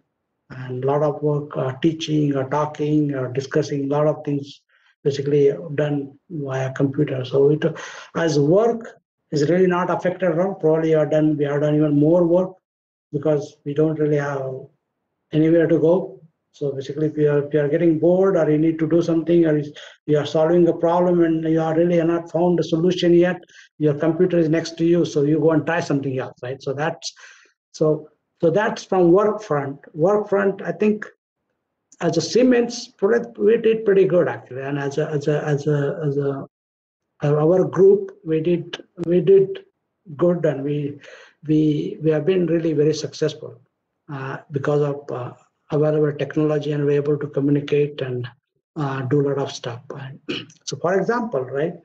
and a lot of work uh, teaching or talking or discussing, a lot of things basically done via computer. So it, as work is really not affected at all. Probably are done, we have done even more work because we don't really have anywhere to go. So basically, if you are, if you are getting bored or you need to do something or you are solving a problem and you are really not found a solution yet, your computer is next to you, so you go and try something else, right? So that's so so that's from work front. Work front, I think, as a Siemens, product, we did pretty good actually, and as a as a as a as a our group, we did we did good, and we we we have been really very successful uh, because of uh, available technology, and we're able to communicate and uh, do a lot of stuff. And so, for example, right,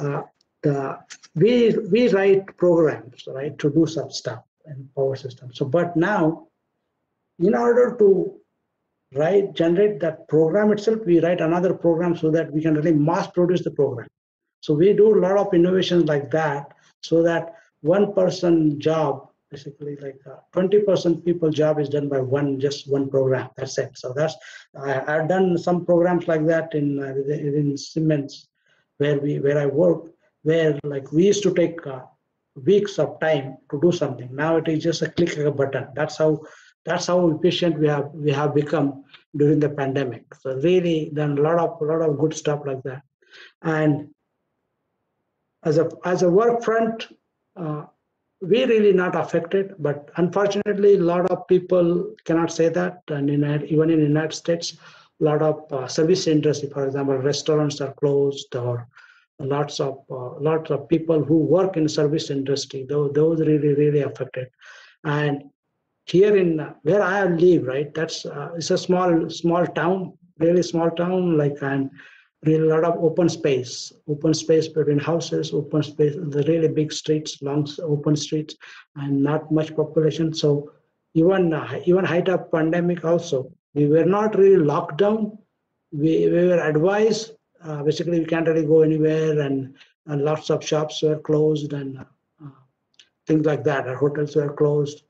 uh, the, we we write programs, right, to do some stuff in power system. So, but now, in order to write generate that program itself, we write another program so that we can really mass produce the program. So we do a lot of innovations like that, so that one person job basically like uh, 20% people job is done by one just one program that's it so that's I, i've done some programs like that in uh, in siemens where we where i work where like we used to take uh, weeks of time to do something. Now it is just a click of a button. That's how that's how efficient we have we have become during the pandemic. So really done a lot of a lot of good stuff like that. And as a as a work front uh, we really not affected, but unfortunately, a lot of people cannot say that. And in, even in the United States, a lot of uh, service industry, for example, restaurants are closed, or lots of uh, lots of people who work in service industry. Those those really really affected. And here in where I live, right, that's uh, it's a small small town, really small town, like and really a lot of open space, open space between houses, open space, the really big streets, long open streets, and not much population. So even uh, even height of pandemic also, we were not really locked down. We, we were advised, uh, basically we can't really go anywhere and, and lots of shops were closed and uh, things like that. Our hotels were closed.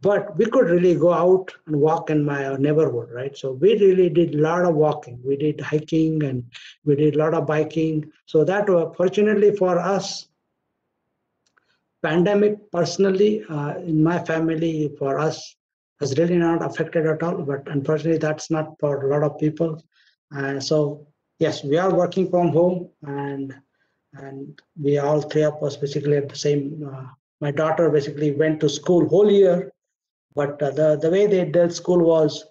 But we could really go out and walk in my neighborhood right? So we really did a lot of walking. We did hiking and we did a lot of biking. So that uh, fortunately for us pandemic personally uh, in my family for us has really not affected at all. But unfortunately that's not for a lot of people. Uh, so yes we are working from home and and we all three of us basically at the same uh, my daughter basically went to school whole year but uh, the, the way they did school was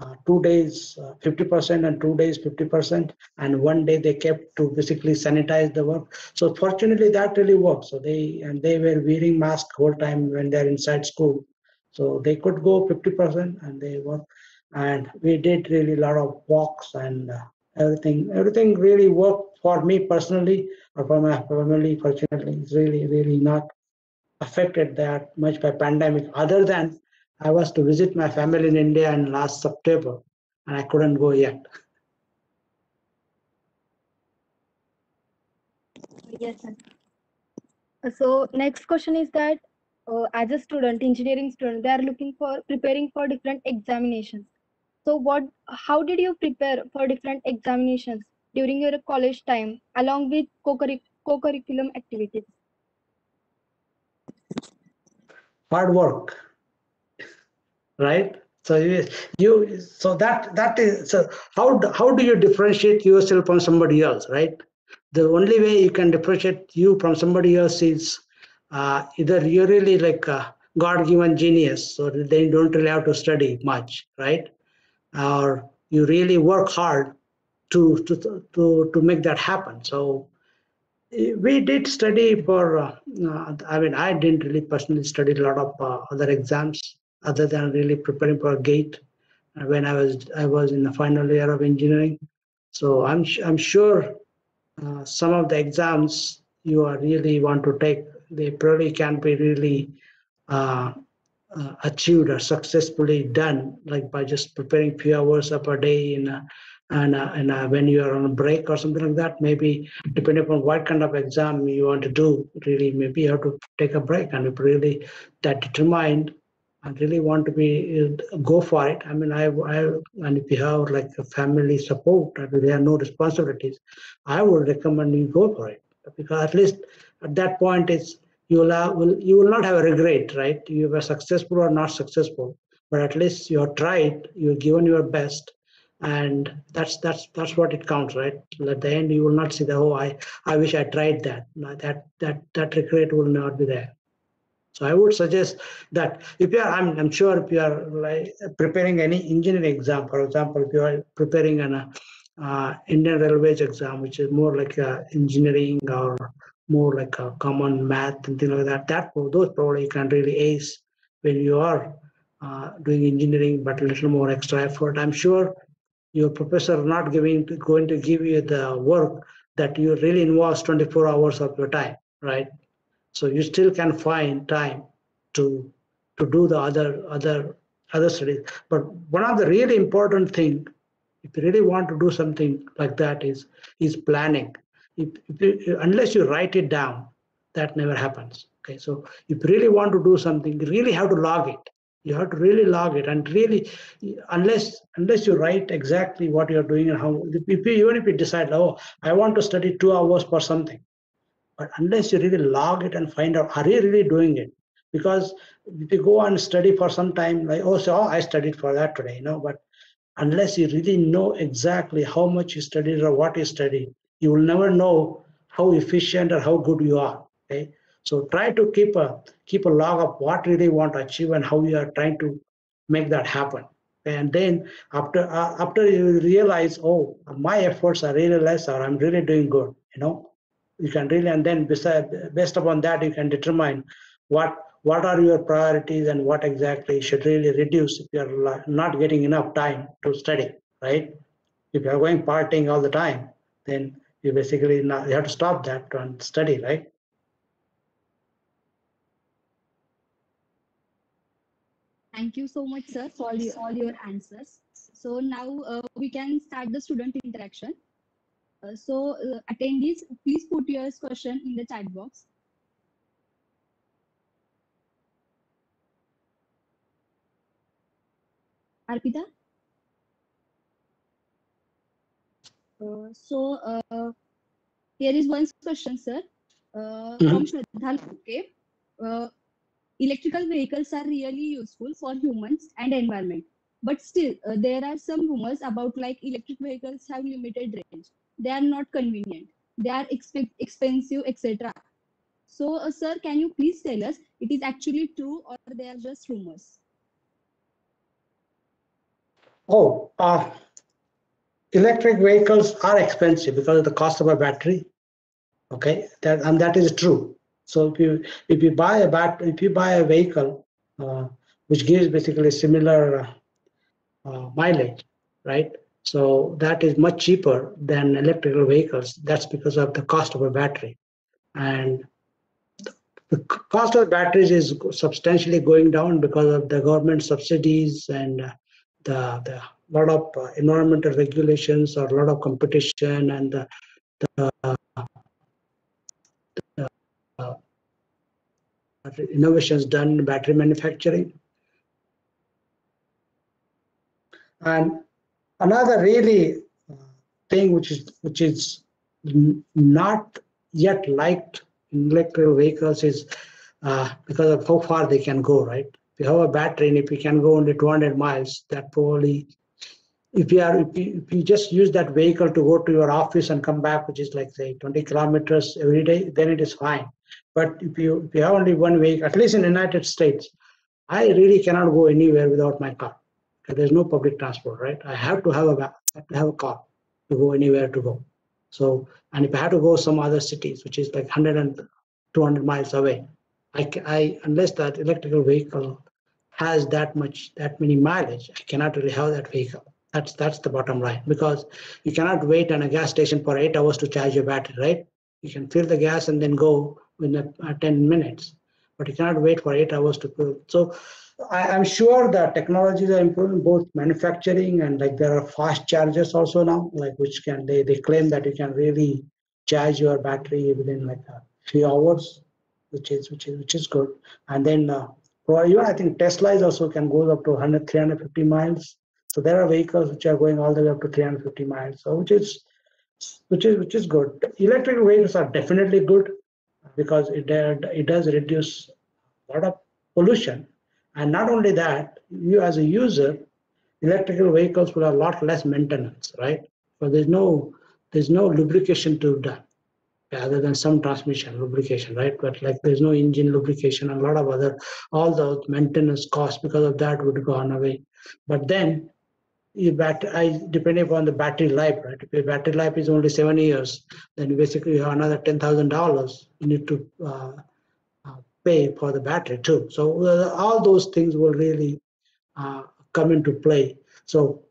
uh, two days uh, 50% and two days 50% and one day they kept to basically sanitize the work. So fortunately that really worked. So they and they were wearing mask whole time when they're inside school. So they could go 50% and they work. And we did really a lot of walks and uh, everything everything really worked for me personally or for my family fortunately it's really really not affected that much by pandemic other than I was to visit my family in India in last September and I couldn't go yet. Yes, sir. So next question is that uh, as a student, engineering student, they are looking for preparing for different examinations. So what, how did you prepare for different examinations during your college time along with co-curric- co-curriculum activities? Hard work, right? So you, you so that that is so how how do you differentiate yourself from somebody else, right? The only way you can differentiate you from somebody else is uh, either you're really like a God-given genius, so they don't really have to study much, right? Or you really work hard to to to to make that happen. So eh, we did study for. Uh, uh, I mean, I didn't really personally study a lot of uh, other exams other than really preparing for a gate uh, when I was I was in the final year of engineering. So I'm I'm sure uh, some of the exams you are really want to take they probably can't be really uh, achieved or successfully done like by just preparing few hours of a day in a, and uh, and uh, when you are on a break or something like that. Maybe depending upon what kind of exam you want to do really maybe you have to take a break. And if really that determined and really want to be uh, go for it. I mean i i and if you have like a family support and there are no responsibilities i would recommend you go for it. Because at least at that point it's you will, have, will you will not have a regret right? You were successful or not successful but at least you have tried you've given your best and that's that's that's what it counts right? At the end you will not see the oh i i wish i tried that. That that that regret will not be there. So i would suggest that if you are i'm, I'm sure if you are like preparing any engineering exam for example if you are preparing an uh, indian railways exam which is more like uh, engineering or more like a common math and things like that. That those probably you can really ace when you are uh, doing engineering but a little more extra effort. I'm sure your professor not giving going to give you the work that you really involves 24 hours of your time right? So you still can find time to to do the other other other studies. But one of the really important thing if you really want to do something like that is is planning if, if unless you write it down that never happens. Okay so if you really want to do something you really have to log it. You have to really log it and really unless unless you write exactly what you're doing and how if you, even if you decide oh i want to study two hours for something. But unless you really log it and find out are you really doing it? Because if you go and study for some time like oh so oh, i studied for that today you know but unless you really know exactly how much you studied or what you studied you will never know how efficient or how good you are okay? So try to keep a keep a log of what really you want to achieve and how you are trying to make that happen. And then after uh, after you realize oh my efforts are really less or i'm really doing good you know? You can really and then beside based upon that you can determine what what are your priorities and what exactly should really reduce if you're not getting enough time to study right? If you're going partying all the time then you basically not, you have to stop that and study right Thank you so much, sir, for all your answers. So now uh, we can start the student interaction. Uh, so uh, attendees, please put your question in the chat box. Arpita? Uh, so uh, here is one question, sir, uh, from Shraddha Loke. Uh, electrical vehicles are really useful for humans and environment. But still uh, there are some rumors about like electric vehicles have limited range. They are not convenient. They are exp- expensive etc so uh, sir can you please tell us it is actually true or they are just rumors? Oh, uh, electric vehicles are expensive because of the cost of a battery. Okay, that and that is true. So if you if you buy a bat if you buy a vehicle uh, which gives basically similar uh, mileage, right? So that is much cheaper than electrical vehicles. That's because of the cost of a battery, and the cost of batteries is substantially going down because of the government subsidies and uh, the the lot of uh, environmental regulations or a lot of competition and the, the, the uh, innovations done in battery manufacturing. And another really uh, thing which is which is not yet liked in electric vehicles is uh, because of how far they can go, right? If you have a battery and if you can go only 200 miles, that probably if you are if you, if you just use that vehicle to go to your office and come back which is like say 20 kilometers every day then it is fine. But if you if you have only one vehicle at least in the united states i really cannot go anywhere without my car. There's no public transport right? I have to have a have to have a car to go anywhere to go. So and if i have to go some other cities which is like 100 and 200 miles away i, I unless that electrical vehicle has that much that many mileage i cannot really have that vehicle that's that's the bottom line because you cannot wait on a gas station for eight hours to charge your battery, right? You can fill the gas and then go within uh, 10 minutes, but you cannot wait for eight hours to fill. So I, am sure the technologies are improving both manufacturing and like there are fast chargers also now, like which can they, they claim that you can really charge your battery within like a few hours, which is which is which is good. And then uh, well, even I think Tesla is also can go up to 100 350 miles so there are vehicles which are going all the way up to 350 miles, so which is which is which is good. Electric vehicles are definitely good because it it does reduce a lot of pollution, and not only that, you as a user, electrical vehicles will have a lot less maintenance, right? But there's no there's no lubrication to be done other than some transmission lubrication, right? But like there's no engine lubrication and a lot of other all those maintenance costs because of that would go on away. But then bat I depending upon the battery life, right? If your battery life is only seven years, then basically you have another ten thousand dollars you need to uh, uh, pay for the battery too. So uh, all those things will really uh, come into play. So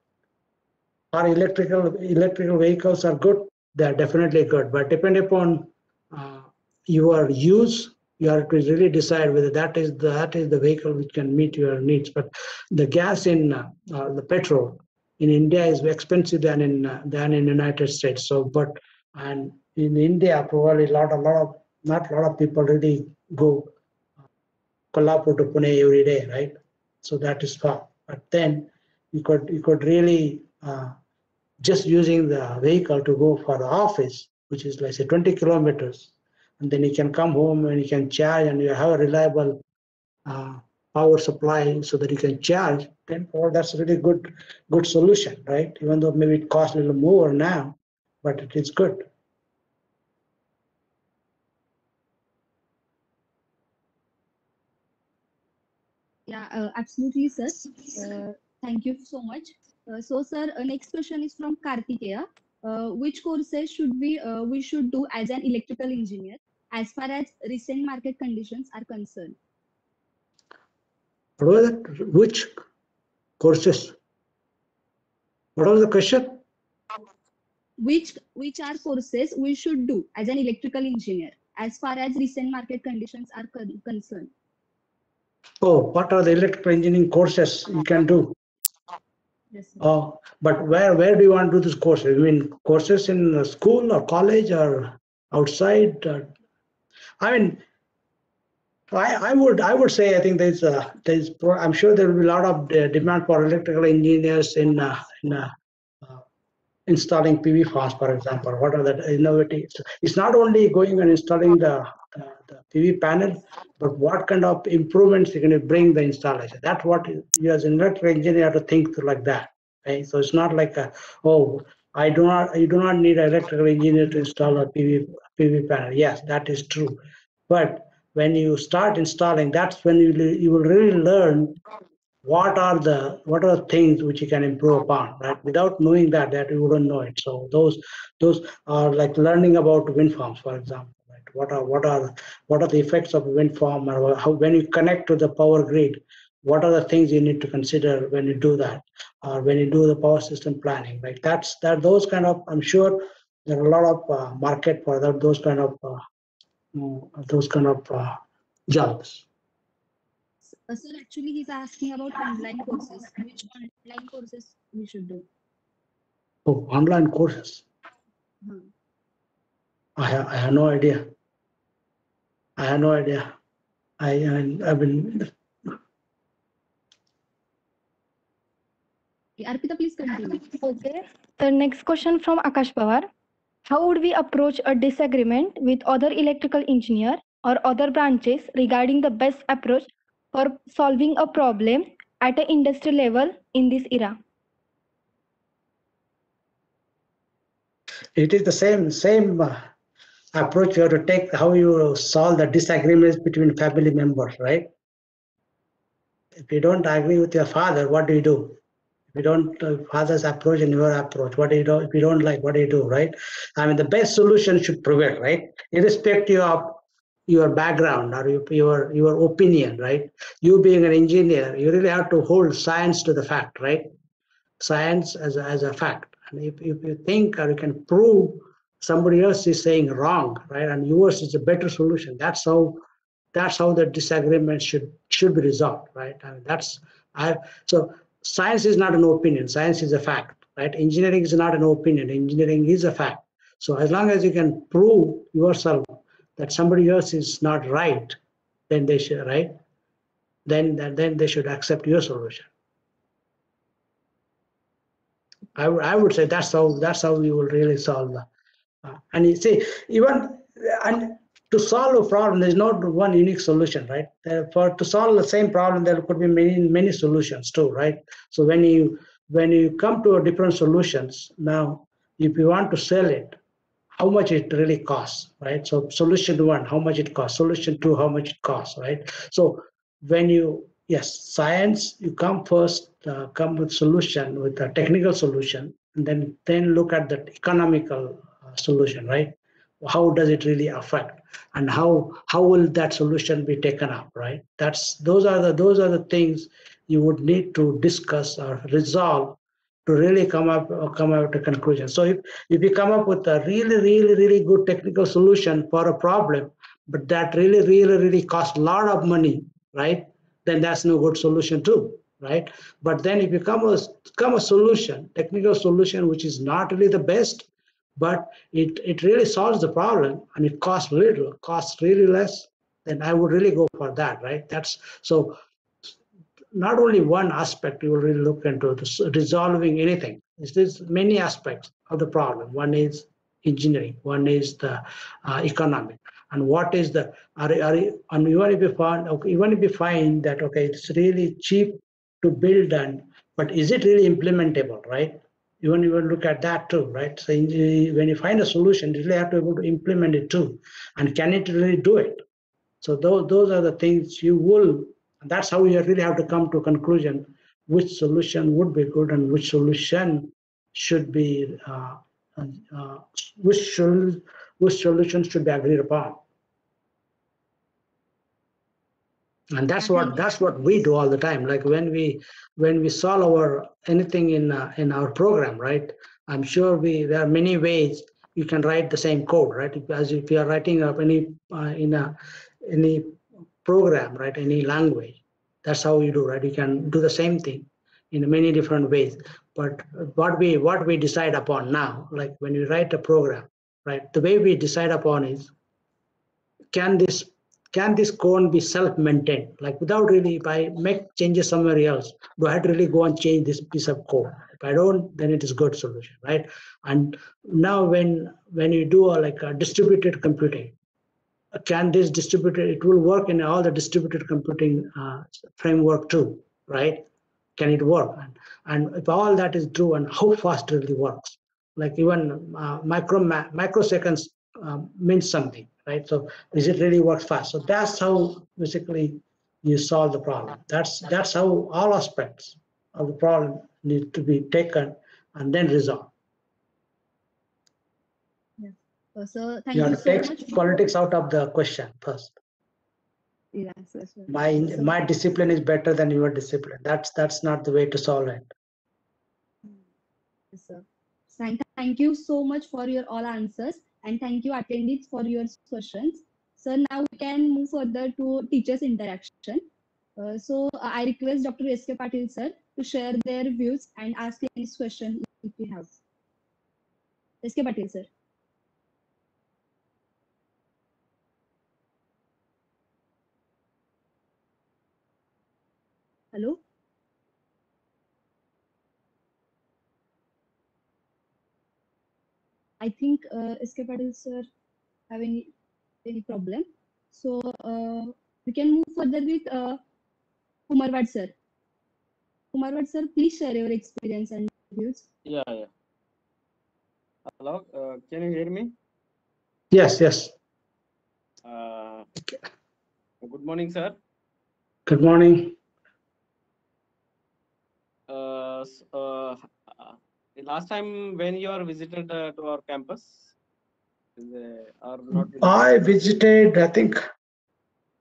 our electrical electrical vehicles are good. They are definitely good, but depending upon uh, your use you have to really decide whether that is the, that is the vehicle which can meet your needs. But the gas in uh, uh, the petrol in India is expensive than in uh, than in United States. So, but and in India, probably a lot, a lot of not a lot of people really go uh, Kolhapur to Pune every day, right? So that is far. But then you could you could really uh, just using the vehicle to go for the office, which is like say 20 kilometers, and then you can come home and you can charge and you have a reliable uh, power supply so that you can charge, then oh, that's really good good solution, right? Even though maybe it costs a little more now, but it is good. Yeah, uh, absolutely, sir. Uh, thank you so much. Uh, so, sir, uh, next question is from Kartikeya. Uh, which courses should we uh, we should do as an electrical engineer as far as recent market conditions are concerned? What was that? Which courses? What was the question? Which which are courses we should do as an electrical engineer as far as recent market conditions are con- concerned? Oh, what are the electrical engineering courses you can do? Yes. Oh, but where where do you want to do this courses? I mean courses in school or college or outside? Or, I mean, I, I would I would say I think there's there's I'm sure there will be a lot of uh, demand for electrical engineers in uh, in uh, uh, installing PV farms, for example. What are the innovative? It's not only going and installing the, the, the PV panel, but what kind of improvements you're going to bring the installation. That's what you as an electrical engineer have to think like that. So it's not like a, oh I do not you do not need an electrical engineer to install a PV PV panel. Yes, that is true, but when you start installing, that's when you, you will really learn what are the what are the things which you can improve upon right? Without knowing that that you wouldn't know it. So those those are like learning about wind farms for example right? What are what are what are the effects of wind farm or how when you connect to the power grid what are the things you need to consider when you do that or when you do the power system planning right? That's that those kind of i'm sure there are a lot of uh, market for that, those kind of uh, those kind of uh, jobs Uh, sir, actually, he's asking about online courses. Which online courses we should do? oh online courses Hmm. I have, I have no idea. I have no idea. I, I I've been Okay, Arpita, please continue. Okay. The next question from Akash Pawar. How would we approach a disagreement with other electrical engineer or other branches regarding the best approach for solving a problem at an industry level in this era? it is the same same uh, approach you have to take how you solve the disagreements between family members right if you don't agree with your father what do you do you don't uh, father's approach and your approach. What do you do? If you don't like what do you do right? I mean the best solution should prevail right? Irrespective of your background or your your, your opinion right? You being an engineer you really have to hold science to the fact right? Science as a, as a fact. And if, if you think or you can prove somebody else is saying wrong, right, and yours is a better solution, that's how that's how the disagreement should should be resolved, right? I mean, that's I so science is not an opinion, science is a fact, right? Engineering is not an opinion, engineering is a fact. So as long as you can prove yourself that somebody else is not right, then they should right, then then, they should accept your solution. I would I would say that's how that's how we will really solve the. Uh, and you see, even and to solve a problem, there's not one unique solution, right? For to solve the same problem, there could be many many solutions too, right? So when you when you come to a different solutions, now if you want to sell it, how much it really costs, right? So solution one, how much it costs. Solution two, how much it costs, right? So when you yes, science, you come first, uh, come with solution with a technical solution, and then then look at the economical uh, solution, right? How does it really affect, and how how will that solution be taken up, right? That's those are the those are the things you would need to discuss or resolve to really come up come up to conclusion. So if if you come up with a really really really good technical solution for a problem, but that really really really costs a lot of money, right? then that's no good solution too, right? But then if you come a, come a solution, technical solution, which is not really the best, but it, it really solves the problem and it costs little, costs really less, then I would really go for that, right? That's so not only one aspect you will really look into this, resolving anything. Is this many aspects of the problem. One is engineering, one is the uh, economic, and what is the are, are and even if you find okay, even if you find that okay it's really cheap to build and but is it really implementable right even you will look at that too right? So when you find a solution you really have to be able to implement it too. And can it really do it? So those those are the things you will that's how you really have to come to a conclusion which solution would be good and which solution should be uh, uh, which should which solutions should be agreed upon and that's what that's what we do all the time. Like when we when we solve our anything in uh, in our program right? I'm sure we there are many ways you can write the same code right? If, as if you are writing up any uh, in a any program right? Any language. That's how you do right? You can do the same thing in many different ways. But what we what we decide upon now like when you write a program right? The way we decide upon is can this can this code be self-maintained? Like without really if i make changes somewhere else do i have to really go and change this piece of code if i don't then it is good solution right? And now when when you do a, like a distributed computing can this distributed it will work in all the distributed computing uh, framework too right? Can it work? And, and if all that is true and how fast it really works? Like even uh, micro microseconds um, means something right so is it really works fast so that's how basically you solve the problem. That's that's how all aspects of the problem need to be taken and then resolved. Uh, So thank You you, have to so take much. politics out of the question first. Yes. My Sir, my discipline is better than your discipline. That's that's not the way to solve it. Yes, sir. Thank, thank you so much for your all answers and thank you attendees for your questions. So now we can move further to teachers interaction. Uh, so uh, I request Dr. S.K. Patil sir to share their views and ask any question if you have. S.K. Patil sir. Hello. I think uh, SK Patil sir have any any problem. So uh, we can move further with uh, Kumarwad sir. Kumarwad sir, please share your experience and views. Yeah, yeah. Hello, uh, can you hear me? Yes, yes. Uh, good morning, sir. Good morning. Uh, uh, the last time when you are visited uh, to our campus, is, uh, or not? I visited, I think,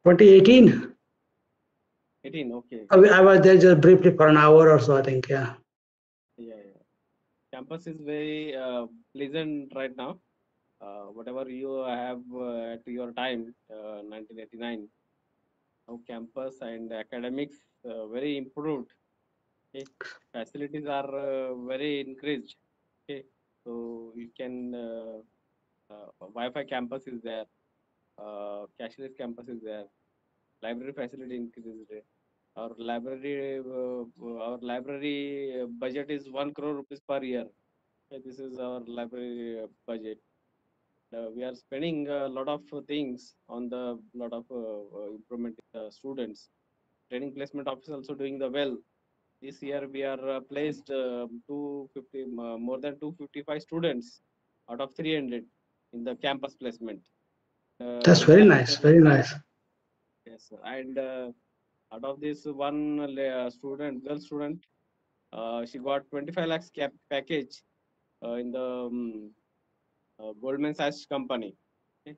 2018. 18, okay. I I was there just briefly for an hour or so, I think, yeah. Yeah, yeah. Campus is very uh, pleasant right now. Uh, whatever you have uh, at your time, uh, 1989, now campus and academics uh, very improved. Okay, facilities are uh, very increased. Okay, so you can uh, uh, Wi-Fi campus is there, uh, cashless campus is there, library facility increased. Our library, uh, our library budget is one crore rupees per year. Okay, this is our library budget. Uh, we are spending a lot of things on the lot of improvement students. Training placement office also doing the well. This year we are uh, placed uh, 250 uh, more than 255 students out of 300 in the campus placement. Uh, That's very nice, very nice. Yes, and uh, out of this one uh, student, girl student, uh, she got 25 lakhs cap package uh, in the um, uh, Goldman Sachs company. Okay.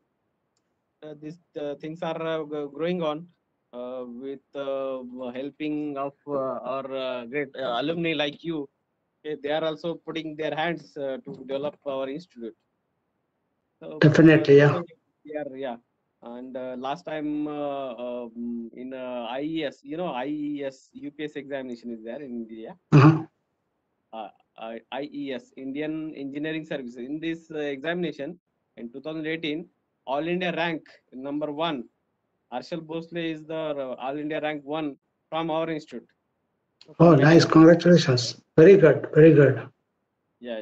These uh, things are uh, growing on uh, with uh, helping of uh, our uh, great uh, alumni like you. Okay, they are also putting their hands uh, to develop our institute. So, Definitely, yeah. are, yeah. And uh, last time uh, um, in uh, IES, you know, IES UPSC examination is there in India. Uh-huh. Uh, IES, Indian Engineering Services. In this uh, examination in 2018, All India rank number one. Arshal Bhosle is the uh, All India rank one from our institute. Oh, nice. congratulations. Very good, very good. Yeah,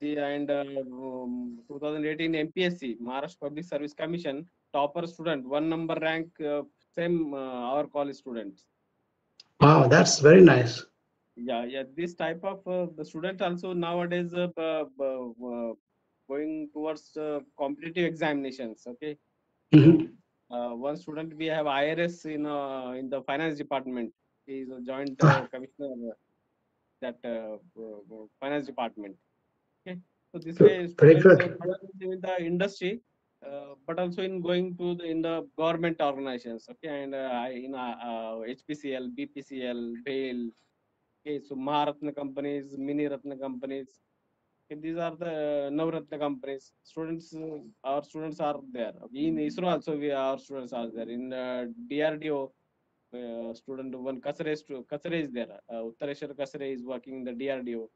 yeah. And uh, um, 2018 MPSC, Maharashtra Public Service Commission, topper student, one number rank, uh, same uh, our college students. Wow, that's very nice. Yeah, yeah. This type of uh, the student also nowadays uh, uh, going towards uh, competitive examinations. Okay. Mhm. Uh, one student we have IRS in uh, in the finance department. He is a joint uh, commissioner uh, that uh, finance department. Okay, so this way Very good. in the industry, uh, but also in going to the in the government organizations. Okay, and uh, in HPCL, BPCL, BHEL. Okay, so Maharatna companies, Mini Ratna companies. Okay, these are the Navratna companies. Students, our students are there. In ISRO also, we our students are there. In uh, DRDO, uh, student one Kasare, stu- Kasare is there. Uh, Uttareshwar Kasare is working in the DRDO.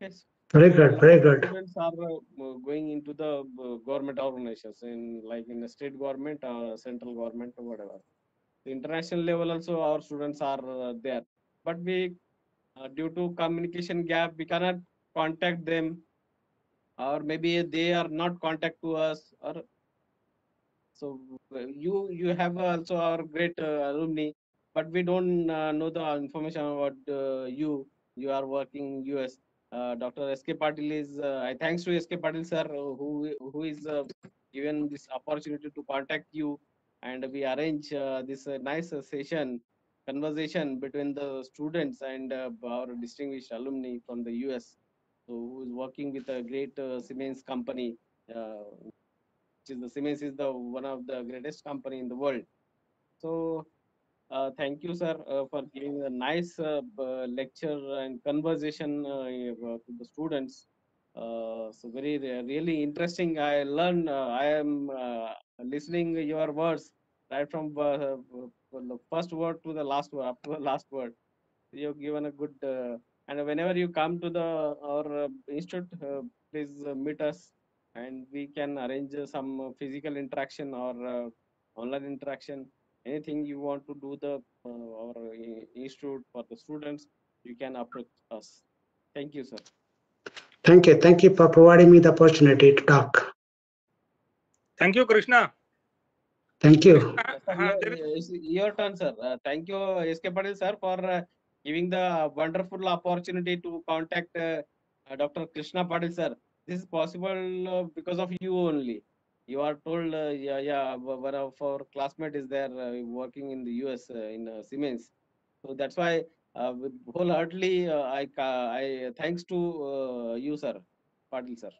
Yes. Very good, very good. Students are uh, going into the uh, government organizations in like in the state government or central government or whatever. The international level also our students are uh, there, but we uh, due to communication gap we cannot contact them, or maybe they are not contact to us or so you you have also our great uh, alumni, but we don't uh, know the information about uh, you. You are working US. Uh, Dr. S.K. Patil is. Uh, I thanks to S.K. Patil sir who who is uh, given this opportunity to contact you and we arrange this nice session conversation between the students and our distinguished alumni from the US, who is working with a great uh, Siemens company. Uh, which is the Siemens is the one of the greatest company in the world. So uh, thank you, sir, uh, for giving a nice uh, lecture and conversation uh, to the students. Uh, so very really interesting. I learn. Uh, I am uh, listening your words right from uh, from the first word to the last word up to the last word. You've given a good. And whenever you come to the our uh, institute, uh, please uh, meet us, and we can arrange uh, some uh, physical interaction or uh, online interaction anything you want to do the uh, our institute for the students you can approach us thank you sir Thank you. Thank you for providing me the opportunity to talk. Thank you, Krishna. Thank you. Uh, uh, your, there is- it's your turn sir uh, thank you sk patil sir for uh, giving the wonderful opportunity to contact uh, dr Krishnat Patil sir. This is possible uh, because of you only. You are told uh, yeah yeah one of our classmate is there uh, working in the us uh, in uh, siemens. So that's why uh, with wholeheartedly uh, i i thanks to uh, you sir Patil sir.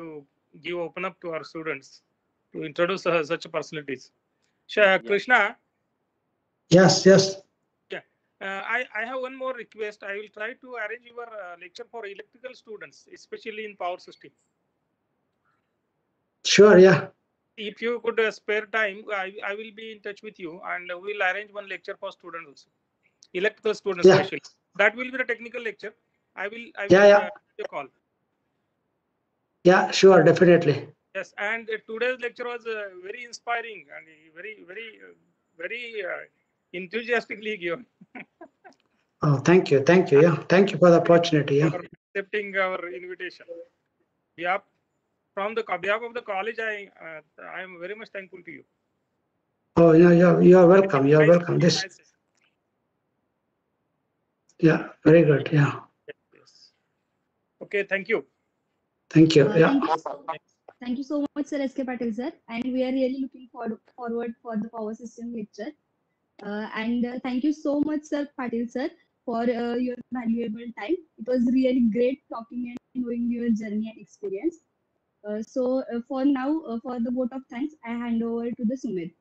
To give open up to our students to introduce uh, such personalities. Sure, Krishna, Yes, yes. uh, I, I have one more request. I will try to arrange your uh, lecture for electrical students, especially in power system. Sure, yeah. If you could uh, spare time, I, I will be in touch with you and we will arrange one lecture for students also. Electrical students Yeah. especially. That will be the technical lecture. I will, I will Yeah, yeah. uh, give you a call. Yeah, sure, definitely. Yes, and uh, today's lecture was uh, very inspiring and very, very, uh, very uh, enthusiastically given Oh, thank you. Thank you. Yeah. Thank you for the opportunity. Yeah. for accepting our invitation. Yeah, from the co- behalf of the college, I uh, I am very much thankful to you. Oh, yeah, yeah. You're welcome. You're welcome. This, yeah, very good. Yeah. Yes. Okay, thank you. Thank you. Uh, Yeah. Thank you, so- thank you so much, Sir S.K. Patil, sir. And we are really looking forward, forward for the power system lecture. Uh, and uh, thank you so much, Sir Patil, sir, for uh, your valuable time. It was really great talking and knowing your journey and experience. So for now, for the vote of thanks, I hand over to the Sumit.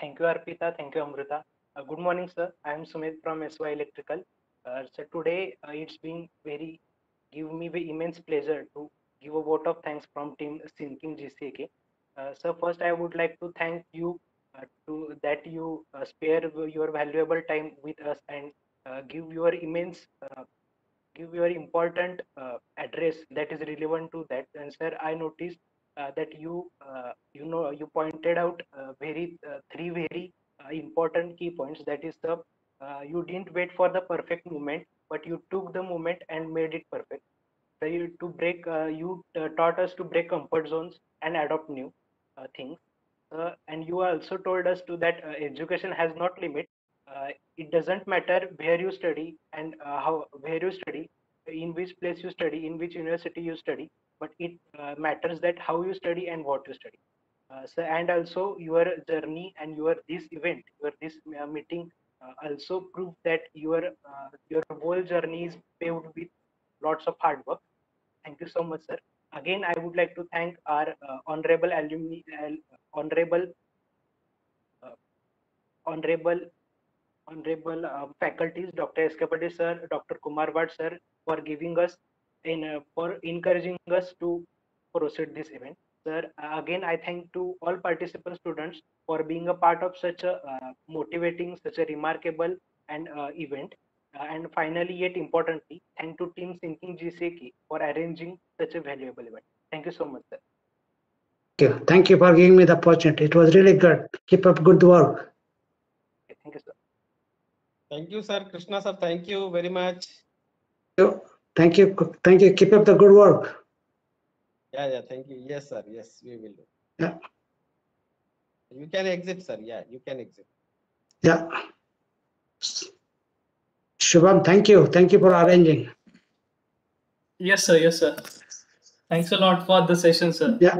Thank you, Arpita. Thank you, Amrita. Good morning, sir. I am Sumit from SY Electrical. Uh, So today, uh, it's been very, give me the immense pleasure to give a vote of thanks from team Syncing.GCEK. Uh, So first, I would like to thank you to that you uh, spare your valuable time with us and uh, give your immense, uh, give your important address that is relevant to that. And sir, I noticed that you you know you pointed out very three very important key points. That is the you didn't wait for the perfect moment but you took the moment and made it perfect. So you to break uh, you uh, taught us to break comfort zones and adopt new uh, things and you also told us to that uh, education has not limit. Uh, it doesn't matter where you study and uh, how where you study in which place you study in which university you study but it uh, matters that how you study and what you study. Uh, so and also your journey and your this event your this uh, meeting uh, also prove that your uh, your whole journey is paved with lots of hard work. Thank you so much sir again i would like to thank our uh, honorable alumni uh, honorable honorable honorable uh, faculties dr. Patil sir dr kumar Bhatt sir for giving us uh, for encouraging us to proceed this event sir again i thank to all participant students for being a part of such a motivating such a remarkable and event and finally yet importantly thank to team Syncing.GCEK for arranging such a valuable event thank you so much sir Thank you. Thank you for giving me the opportunity. It was really good. Keep up good work. thank you sir thank you sir krishna sir thank you very much Thank you. Thank you. Keep up the good work. yeah yeah thank you yes sir yes we will do Yeah. you can exit sir yeah you can exit Yeah. Shubham, thank you. Thank you for arranging. Yes, sir. Yes, sir. Thanks a lot for the session, sir. Yeah.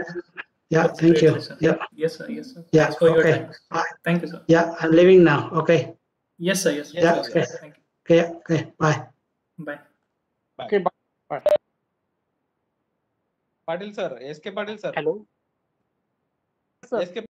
Yeah, That's thank you. sir. Yeah, Yes, sir. Yes, sir. Yeah, Thanks for your okay. time. Bye. Thank you, sir. yeah, I'm leaving now. Okay. Yes, sir. Yes. Yes, Yeah, sir. okay. Thank you. Okay, okay, bye. Bye. Bye. Okay, bye. bye. Patil sir, SK Patil sir. Hello. Sir. SK